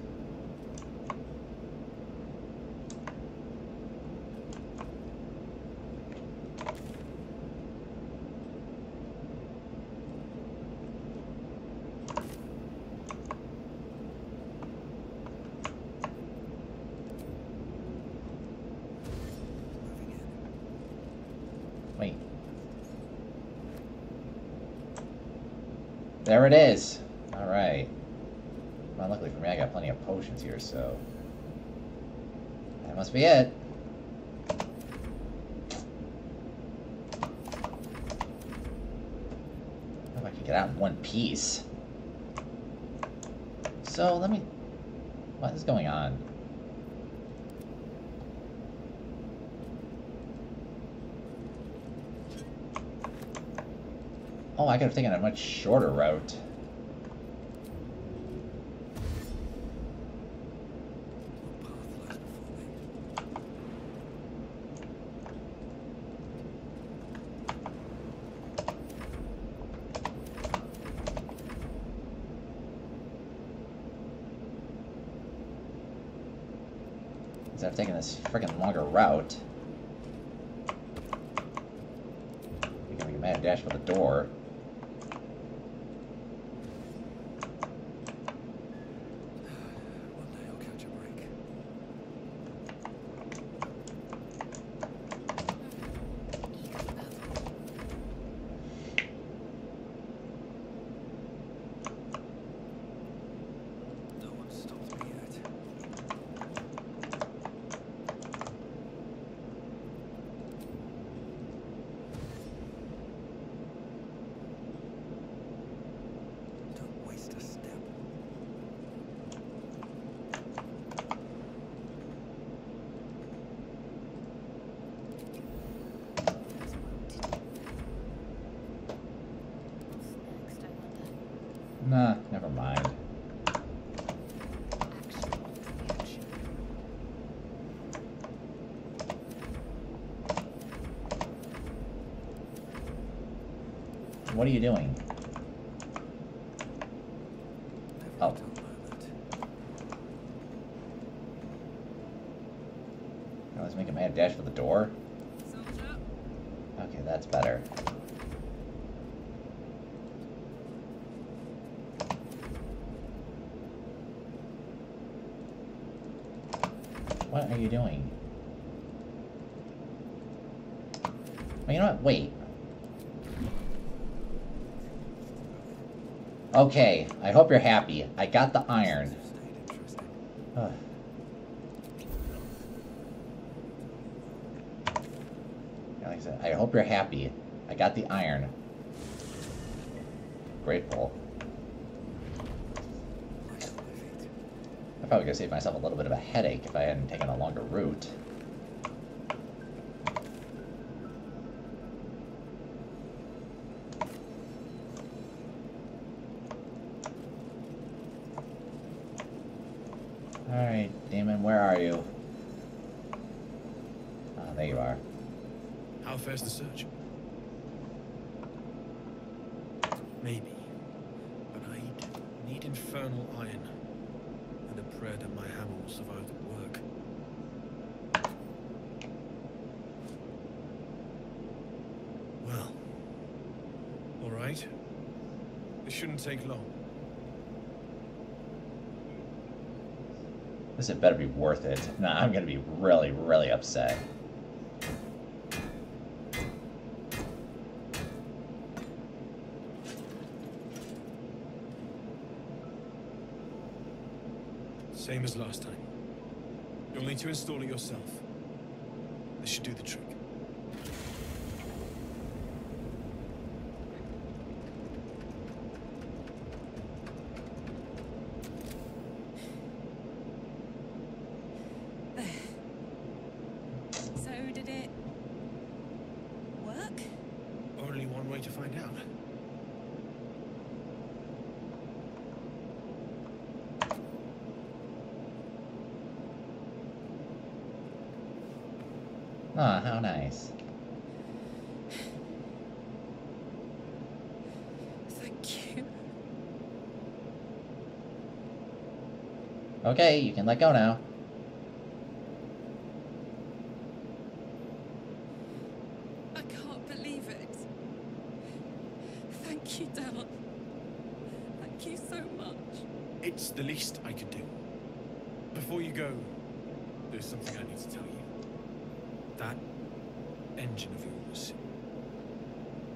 Moving in. Wait. There it is. Alright. Well, luckily for me, I got plenty of potions here, so... That must be it. If I could get out in one piece. So, let me... What is going on? Oh, I could have taken a much shorter route. What path lies before me? Instead of taking this freaking longer route. We can make a mad dash for the door. One day I'll catch a break. No one stopped me yet. Don't waste a step. Nah, never mind. What are you doing? Oh. Now Let's make a mad dash for the door. Okay, that's better. What are you doing? Well, you know what? Wait. Okay, I hope you're happy. I got the iron. Like I said, I hope you're happy. I got the iron. Grateful. I probably could save myself a little bit of a headache if I hadn't taken a longer route. Alright, Dammon, where are you? Ah, there you are. How fares the search? Maybe. But I need infernal iron. And a prayer that my hammer will survive the work. Well. Alright. This shouldn't take long. This had better be worth it. Nah, I'm gonna be really, really upset. Same as last time. You'll need to install it yourself. This should do the trick. So did it work? Only one way to find out. Ah, how nice. Thank you. Okay, you can let go now. I can't believe it. Thank you, Dad. Thank you so much. It's the least I could do. Before you go, there's something I need to tell you. That engine of yours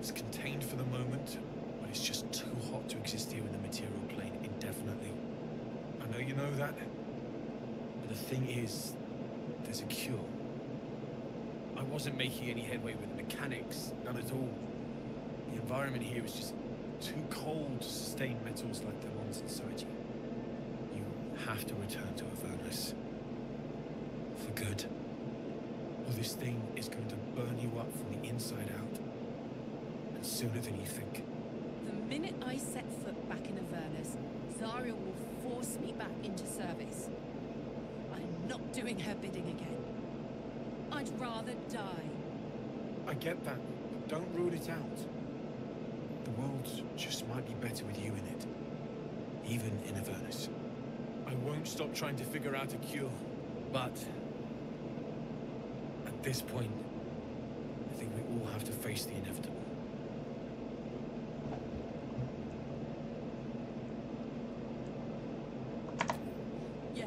is contained for the moment, but it's just too hot to exist here in the material plane indefinitely. I know you know that, but the thing is, there's a cure. I wasn't making any headway with the mechanics, none at all. The environment here is just too cold to sustain metals like the ones inside you. You have to return to Avernus. For good. Or this thing is going to burn you up from the inside out. And sooner than you think. The minute I set foot back in Avernus, Zariel will force me back into service. Not doing her bidding again. I'd rather die. I get that. Don't rule it out. The world just might be better with you in it. Even in Avernus. I won't stop trying to figure out a cure. But At this point, I think we all have to face the inevitable. Yeah.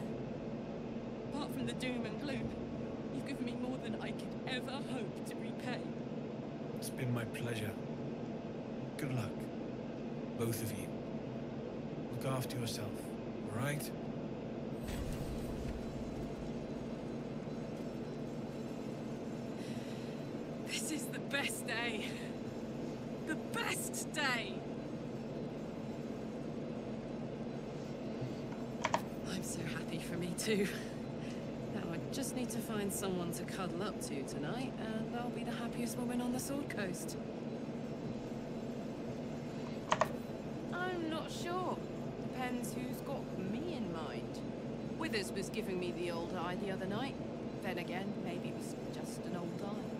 Apart from the doom and gloom, you've given me more than I could ever hope to repay. It's been my pleasure. Good luck, both of you. Look after yourself, all right? This is the best day. The best day. I'm so happy for me too. Now I just need to find someone to cuddle up to tonight, and I'll be the happiest woman on the Sword Coast. I'm not sure. Depends who's got me in mind. Withers was giving me the old eye the other night. Then again, maybe it was just an old eye.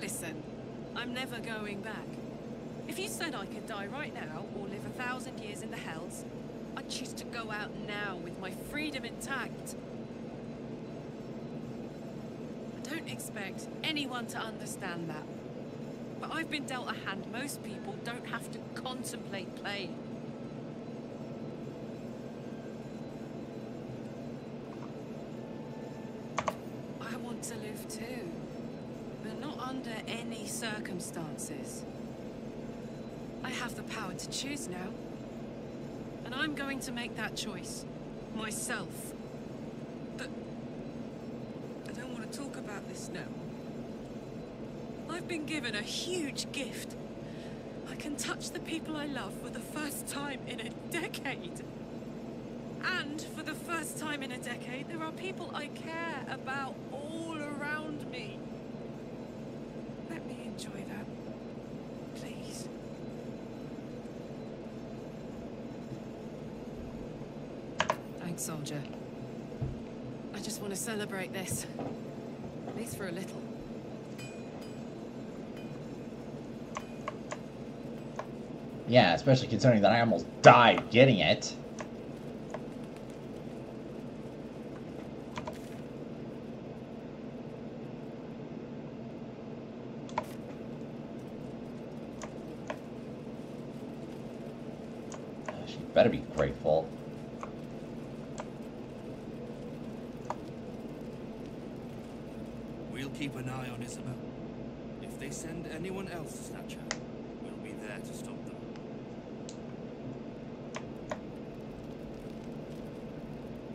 Listen, I'm never going back. If you said I could die right now, or live a thousand I'd choose to go out now with my freedom intact. I don't expect anyone to understand that. But I've been dealt a hand most people don't have to contemplate playing. I want to live too, but not under any circumstances. I have the power to choose now. I'm going to make that choice. Myself. But... I don't want to talk about this now. I've been given a huge gift. I can touch the people I love for the first time in a decade. And for the first time in a decade, there are people I care about all around me. Let me enjoy that. Please. Thanks, soldier. I just want to celebrate this. At least for a little. Yeah, especially considering that I almost died getting it. She better be grateful. We'll keep an eye on Isobel. If they send anyone else to snatch her, we'll be there to stop them.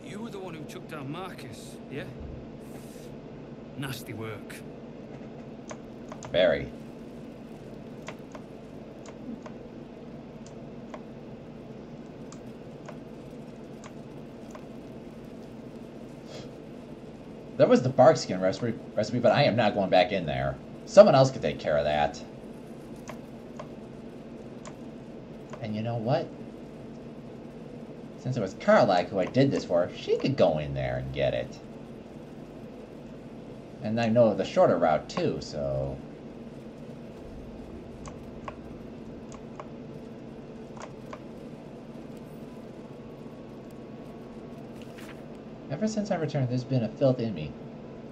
You were the one who took down Marcus, yeah? Nasty work. Very. There was the bark skin recipe, recipe, but I am not going back in there. Someone else could take care of that. And you know what? Since it was Karlach who I did this for, she could go in there and get it. And I know the shorter route too, so... Ever since I returned, there's been a filth in me.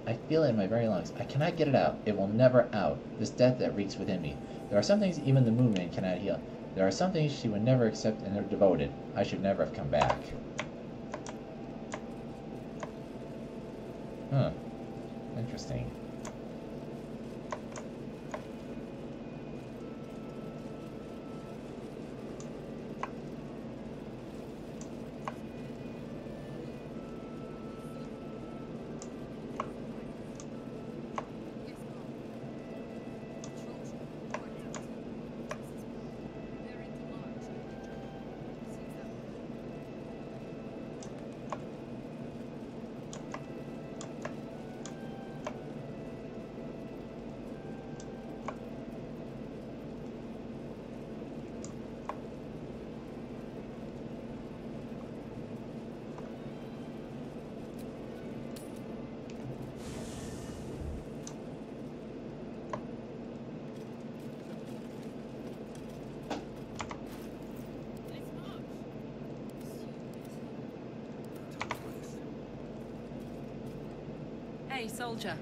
I feel it in my very lungs. I cannot get it out. It will never out. This death that reeks within me. There are some things even the Moonman cannot heal. There are some things she would never accept and are devoted. I should never have come back. Huh. Interesting. Soldier.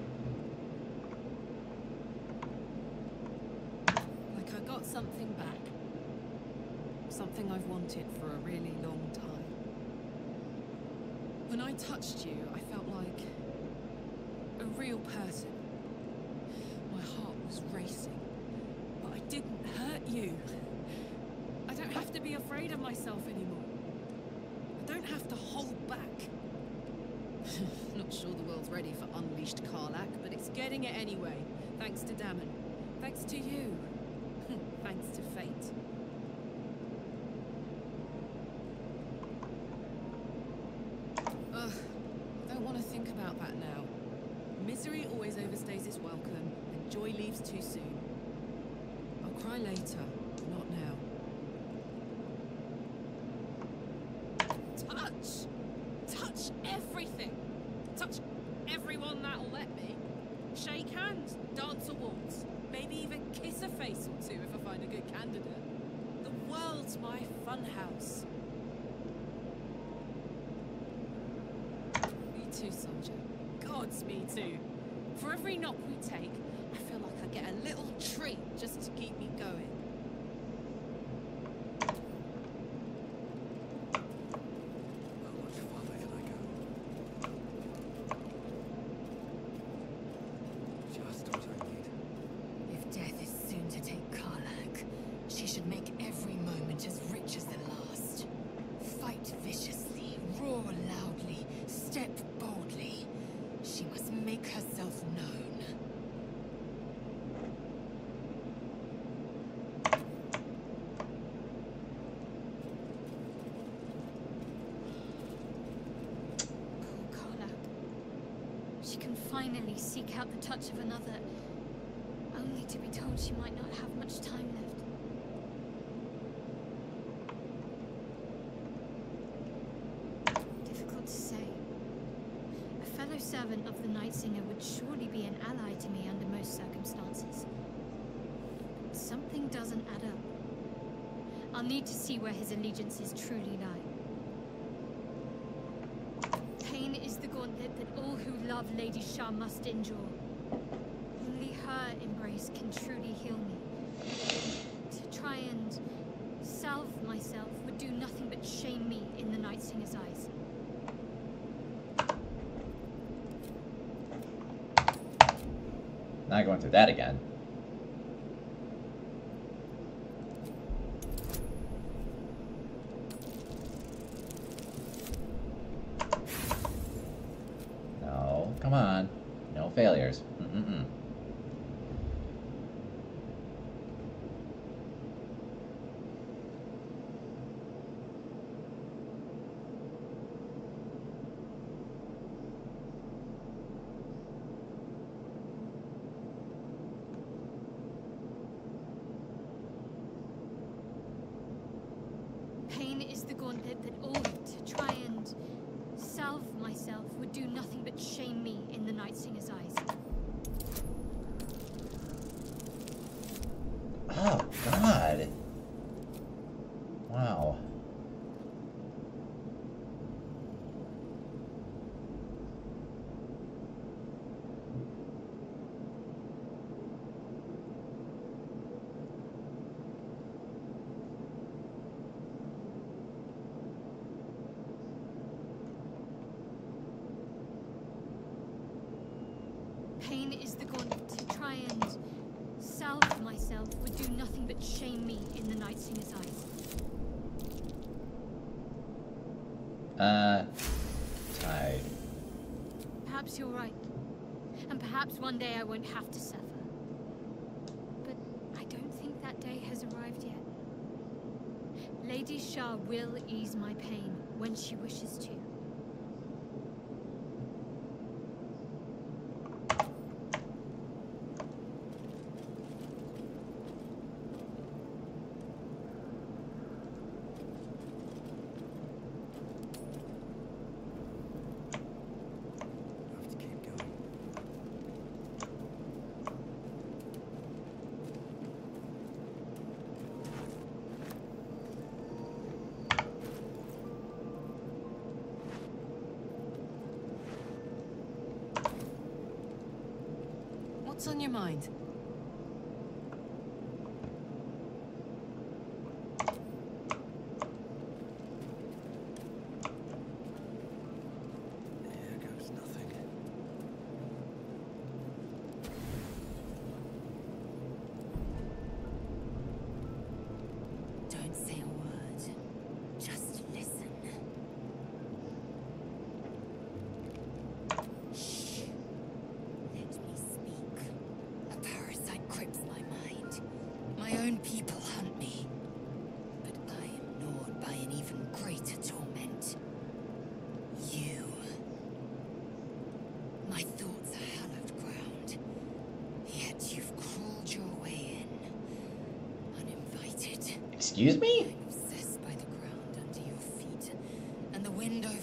Like I got something back. Something I've wanted for a really long time. When I touched you, I felt like a real person. My heart was racing, but I didn't hurt you. I don't have to be afraid of myself anymore. I don't have to hold back. Not sure the world's ready for unleashed Karlach, but it's getting it anyway. Thanks to Dammon. Thanks to you. Thanks to fate. Ugh, I don't want to think about that now. Misery always overstays its welcome, and joy leaves too soon. I'll cry later, not now. Touch! Touch everything! Touch everyone that'll let me. Hands, dance a waltz, maybe even kiss a face or two if I find a good candidate. The world's my funhouse. Me too, soldier. Gods, me too. For every knock we take, I feel like I get a little treat just to keep me going. How much farther can I go? Just what I need. If death is soon to take Karlach, she should make every moment as rich as the last. Fight viciously, roar loudly, step boldly. She must make herself known. Poor Karlach. She can finally seek out the touch of another, only to be told she might not have much time left. Difficult to say. A fellow servant of the Nightsinger would surely be an ally to me under most circumstances. But something doesn't add up. I'll need to see where his allegiances truly lie. Pain is the gauntlet that all who love Lady Shar must endure. Only her embrace can truly heal me. To try and salve myself would do nothing but shame me in the Nightsinger's eyes. Not going through that again. No, come on. No failures. Mm-mm-mm. Pain is the gauntlet that all to try and salve myself would do nothing but shame me in the Nightsinger's eyes. Oh, God. Wow. Pain is the gauntlet to try and salve myself would do nothing but shame me in the Night Singer's eyes. Uh, tied. Perhaps you're right. And perhaps one day I won't have to suffer. But I don't think that day has arrived yet. Lady Shar will ease my pain when she wishes to. What's on your mind?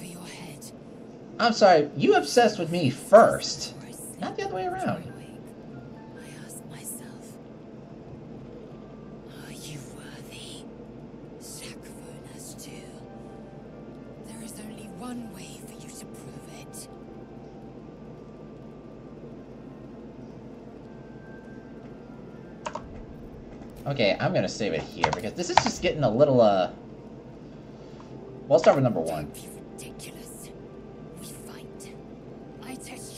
Your head. I'm sorry, you obsessed with me first. I'm gonna save it here because this is just getting a little, uh... We'll start with number one. Ridiculous. We fight. I test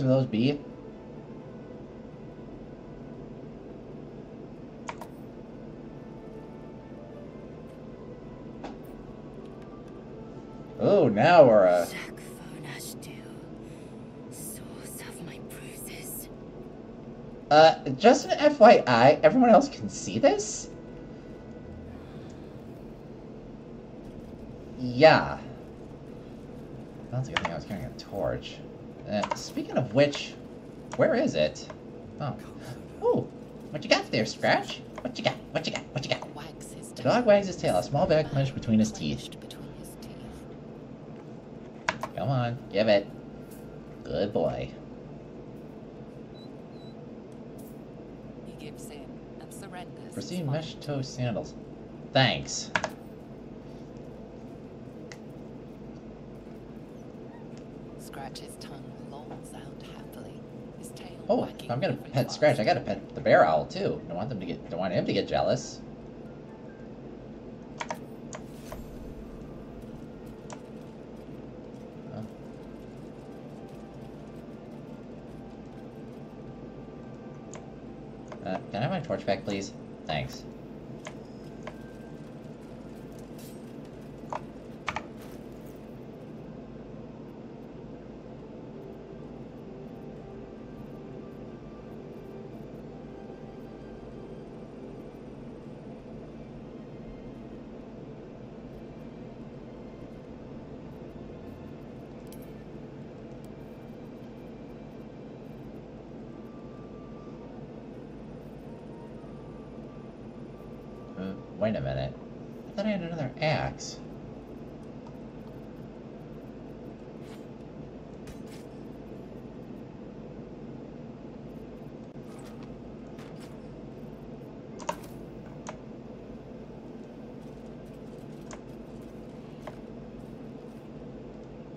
And would those be? Oh, now we're, uh... Source of my bruises. Uh, just an FYI, everyone else can see this? Yeah. That's a good thing I was carrying a torch. Uh, speaking of which, where is it? Oh. Oh, what you got there, Scratch? What you got? What you got? What you got? The dog wags his tail, a small bag clenched between his teeth. Come on, give it. Good boy. He gives in and surrenders. Pristine mesh toe sandals. Thanks. Scratch his tongue lolls out happily. His tail Oh, wagging if I'm gonna very pet Scratch, I gotta pet the bear owl too. Don't want them to get don't want him to get jealous. Uh, can I have my torch back, please? Thanks. Uh, wait a minute. I thought I had another axe.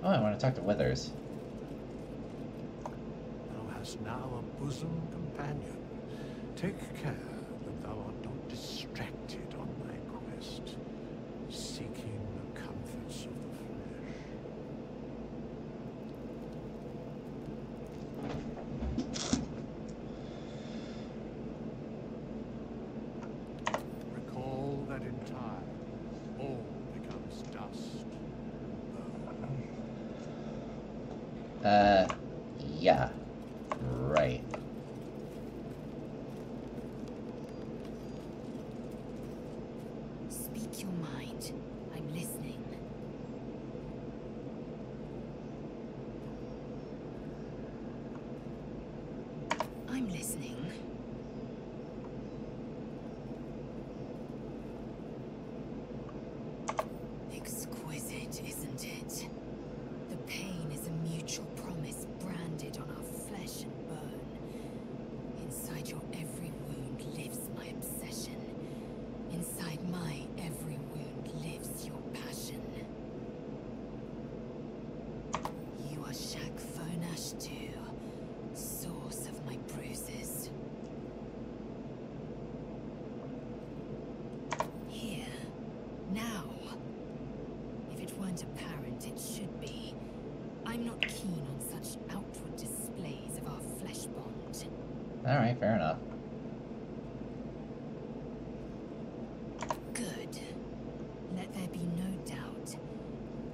Oh, I want to talk to Withers. Thou hast now a bosom companion. Take care that thou art not distracted on thy quest, seeking the comforts of the flesh. Recall that in time, all becomes dust. Uh, yeah. Right. Speak your mind. I'm listening. I'm listening. Exquisite, isn't it? The pain is a mutual promise branded on our flesh and bone. Inside your every wound lives my obsession. Inside my every wound lives your passion. You are Shak Fonash too, source of my bruises. Here, now. If it weren't apparent, it should be. I'm not keen on such outward displays of our flesh bond. Alright, fair enough. Good. Let there be no doubt.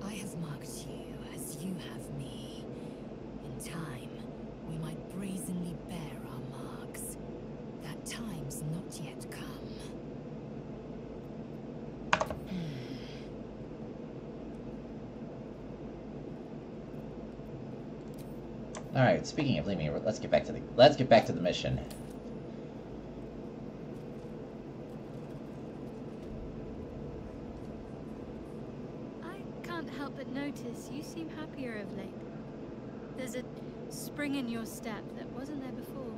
I have marked you as you have me. In time, we might brazenly bear our marks. That time's not yet come. Alright, speaking of leaving, let's get back to the let's get back to the mission. I can't help but notice you seem happier of late. There's a spring in your step that wasn't there before.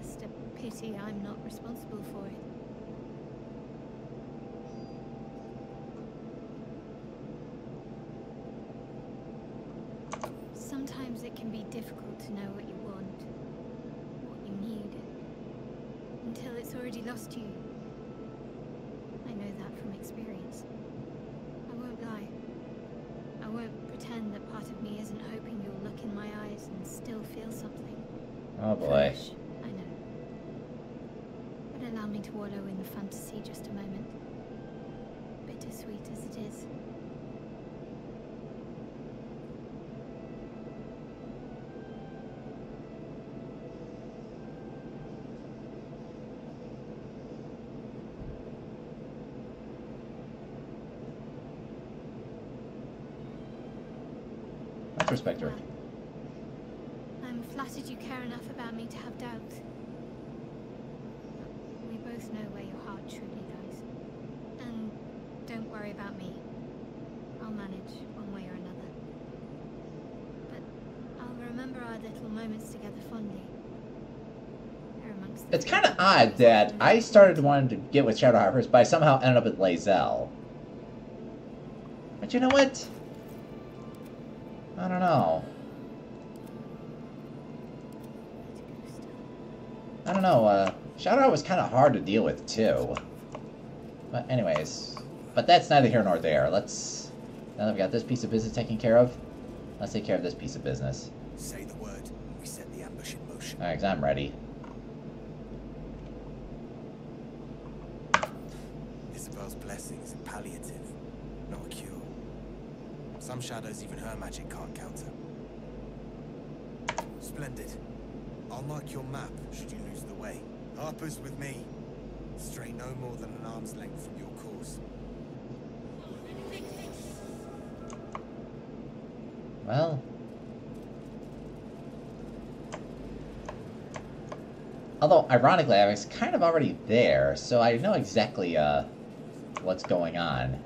Just a pity I'm not responsible for it. Sometimes it can be difficult to know what you want, what you need, until it's already lost you. I know that from experience. I won't lie. I won't pretend that part of me isn't hoping you'll look in my eyes and still feel something. Oh boy. Foolish, I know. But allow me to wallow in the fantasy just a moment. Bittersweet as it is. Let's respect her. I'm flattered you care enough about me to have doubts. We both know where your heart truly lies. And don't worry about me. I'll manage one way or another. But I'll remember our little moments together fondly. They're amongst the It's kind of odd that I started wanting to get with Shadowheart first, but I somehow ended up with Lae'zel. But you know what? Uh, was kind of hard to deal with, too. But anyways, but that's neither here nor there. Let's, now that we got this piece of business taken care of, let's take care of this piece of business. Say the word. We set the ambush in motion. Alright, because I'm ready. Isobel's blessing is a palliative, not a cure. Some shadows even her magic can't counter. Splendid. I'll mark your map should you lose the way. Harper's with me. Stray no more than an arm's length from your course. Well. Although, ironically, I was kind of already there, so I know exactly, uh, what's going on.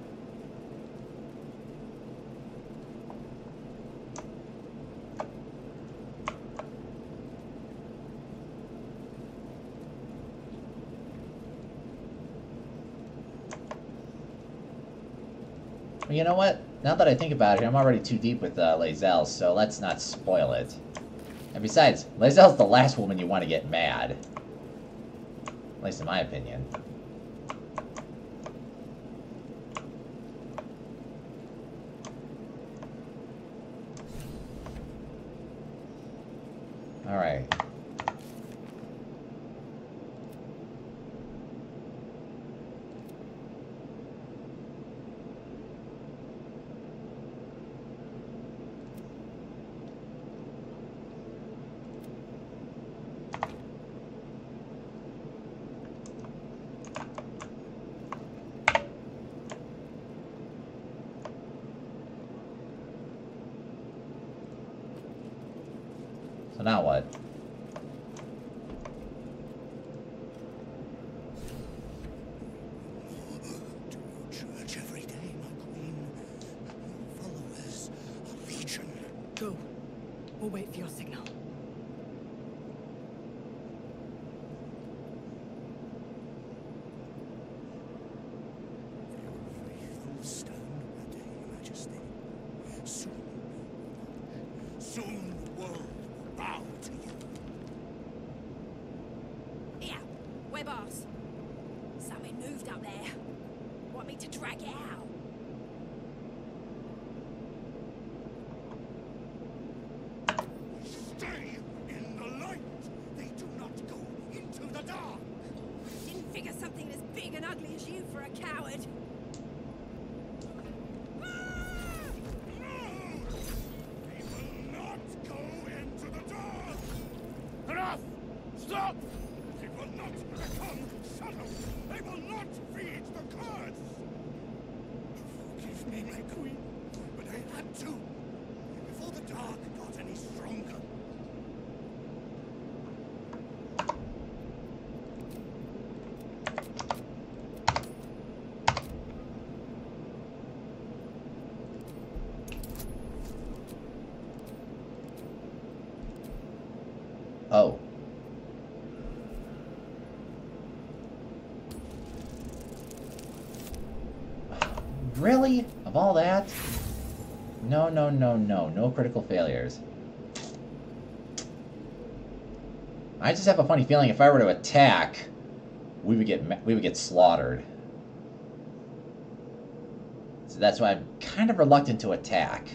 You know what? Now that I think about it, I'm already too deep with uh, so let's not spoil it. And besides, Lae'zel's the last woman you want to get mad. At least in my opinion. Alright. So now what? Church every day, my queen. Your followers are legion. Go. We'll wait for your signal. Faithful stand ready, Your Majesty. Soon, soon the world will bow to you. Here, we're boss. Something moved up there. Want me to drag it out? Stay in the light. They do not go into the dark. Didn't figure something as big and ugly as you for a coward. They will not go into the dark. Enough! Stop! They will not become shadows. They will not feed the curse. Forgive me, my queen, but I had to. Before the dark got any stronger. Oh. Really? Of all that? No, no, no, no. No critical failures. I just have a funny feeling if I were to attack, we would get we would get slaughtered. So that's why I'm kind of reluctant to attack.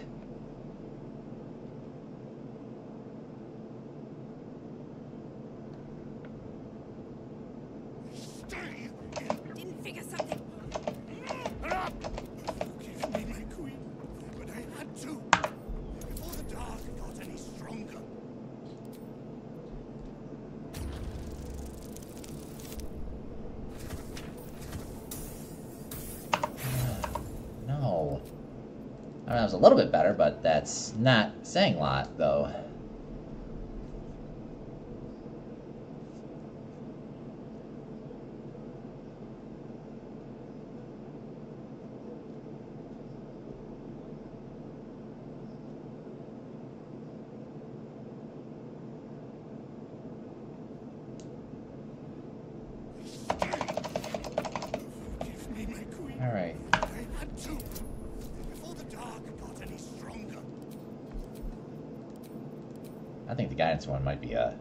Stay Didn't figure something. Enough! Forgive me, my queen, but I had to. Before the dark got any stronger. No. I mean, that was a little bit better, but that's not saying a lot, though. Forgive me, my queen. All right. but I had to. Before the dark got any stronger. I think the guidance one might be uh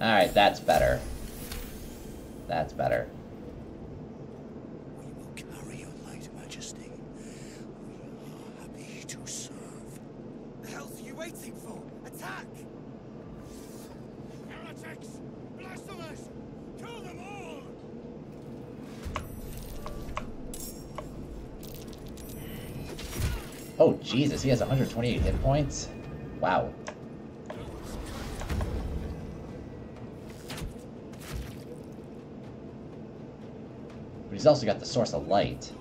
Alright, that's better. That's better. We will carry your light, Majesty. We are happy to serve. The hell's you waiting for? Attack! Heretics! Blasphemers! Kill them all! Oh, He has 128 hit points? Wow. But he's also got the source of light.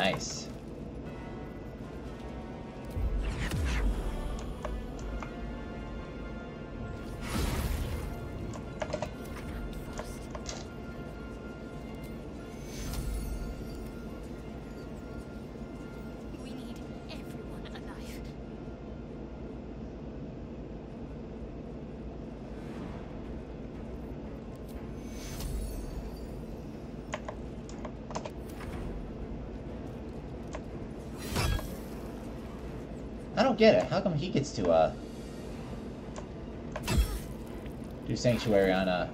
Nice. Get it. How come he gets to, uh... Do Sanctuary on, uh...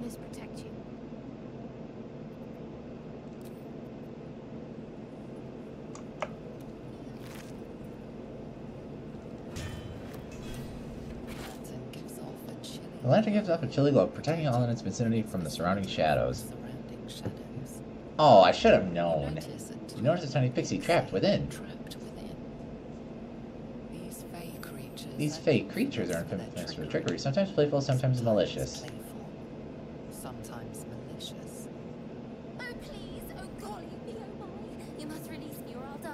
May the darkness protect you. gives off a chilly The lantern gives off a chilly glow, protecting all in its vicinity from the surrounding shadows. surrounding shadows. Oh, I should have known. Notice You notice a tiny pixie trapped within. trapped within. These fey creatures. These fey creatures are infamous for trickery, sometimes playful, sometimes malicious. playful, sometimes malicious. Oh, please, oh golly, me oh my. You must release me or I'll die.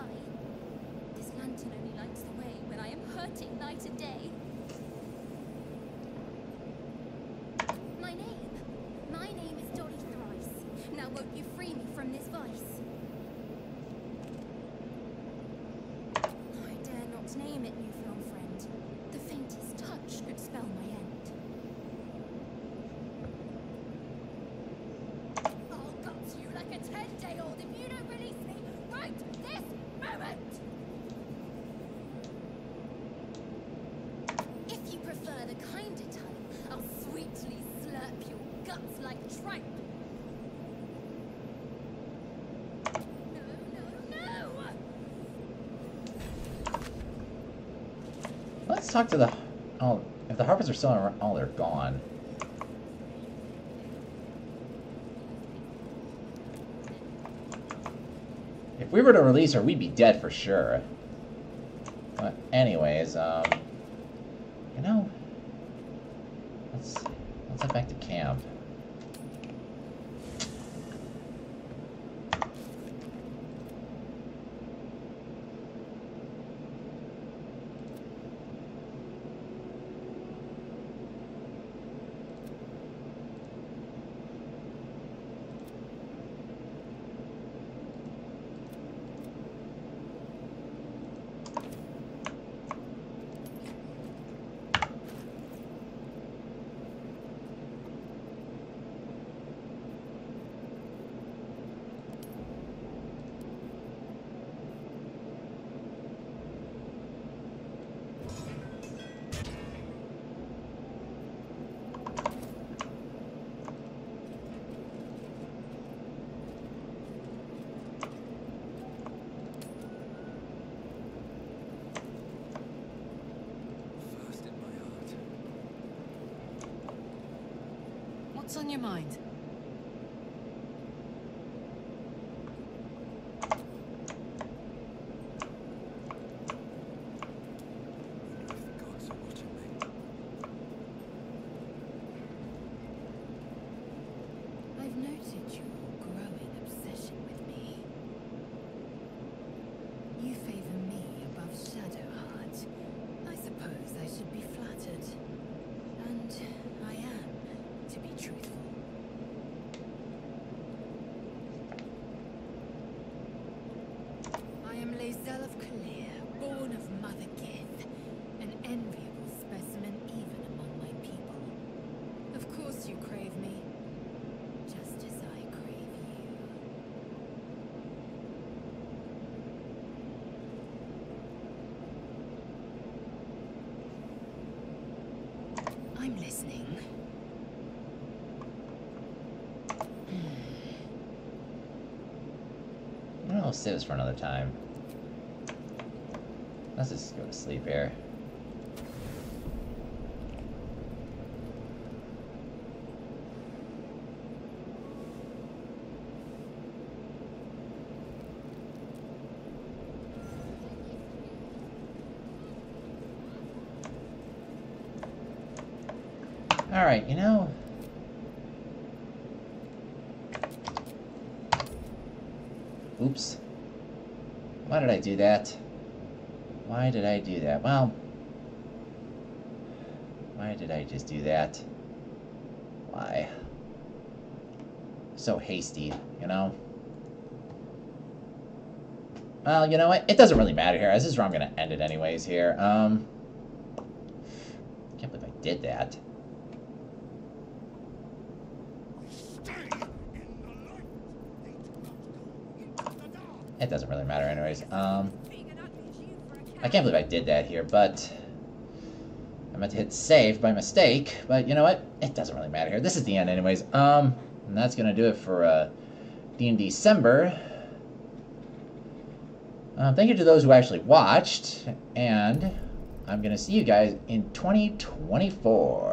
This lantern only lights the way when I am hurting night and day. My name? My name is Dolly Thrice. Now won't you free me from this vice? I dare not name it, newfound friend. The faintest touch could spell my end. I'll gut you like a ten-day-old if you don't release me right this moment! If you prefer the kinder type, I'll sweetly slurp your guts like tripe. No, no, no! Let's talk to the... Oh, if the Harpers are still around... Oh, they're gone. If we were to release her, we'd be dead for sure. But anyways, um... This for another time. Let's just go to sleep here. Alright, you know... Oops. Why did I do that? Why did I do that? Well... Why did I just do that? Why? So hasty, you know? Well, you know what? It doesn't really matter here. This is where I'm going to end it anyways here. Um... Can't believe I did that. It doesn't really matter anyways. Um, I can't believe I did that here, but... I meant to hit save by mistake, but you know what? It doesn't really matter here. This is the end anyways. Um, and that's going to do it for uh, D&D December. Um, thank you to those who actually watched, and I'm going to see you guys in 2024.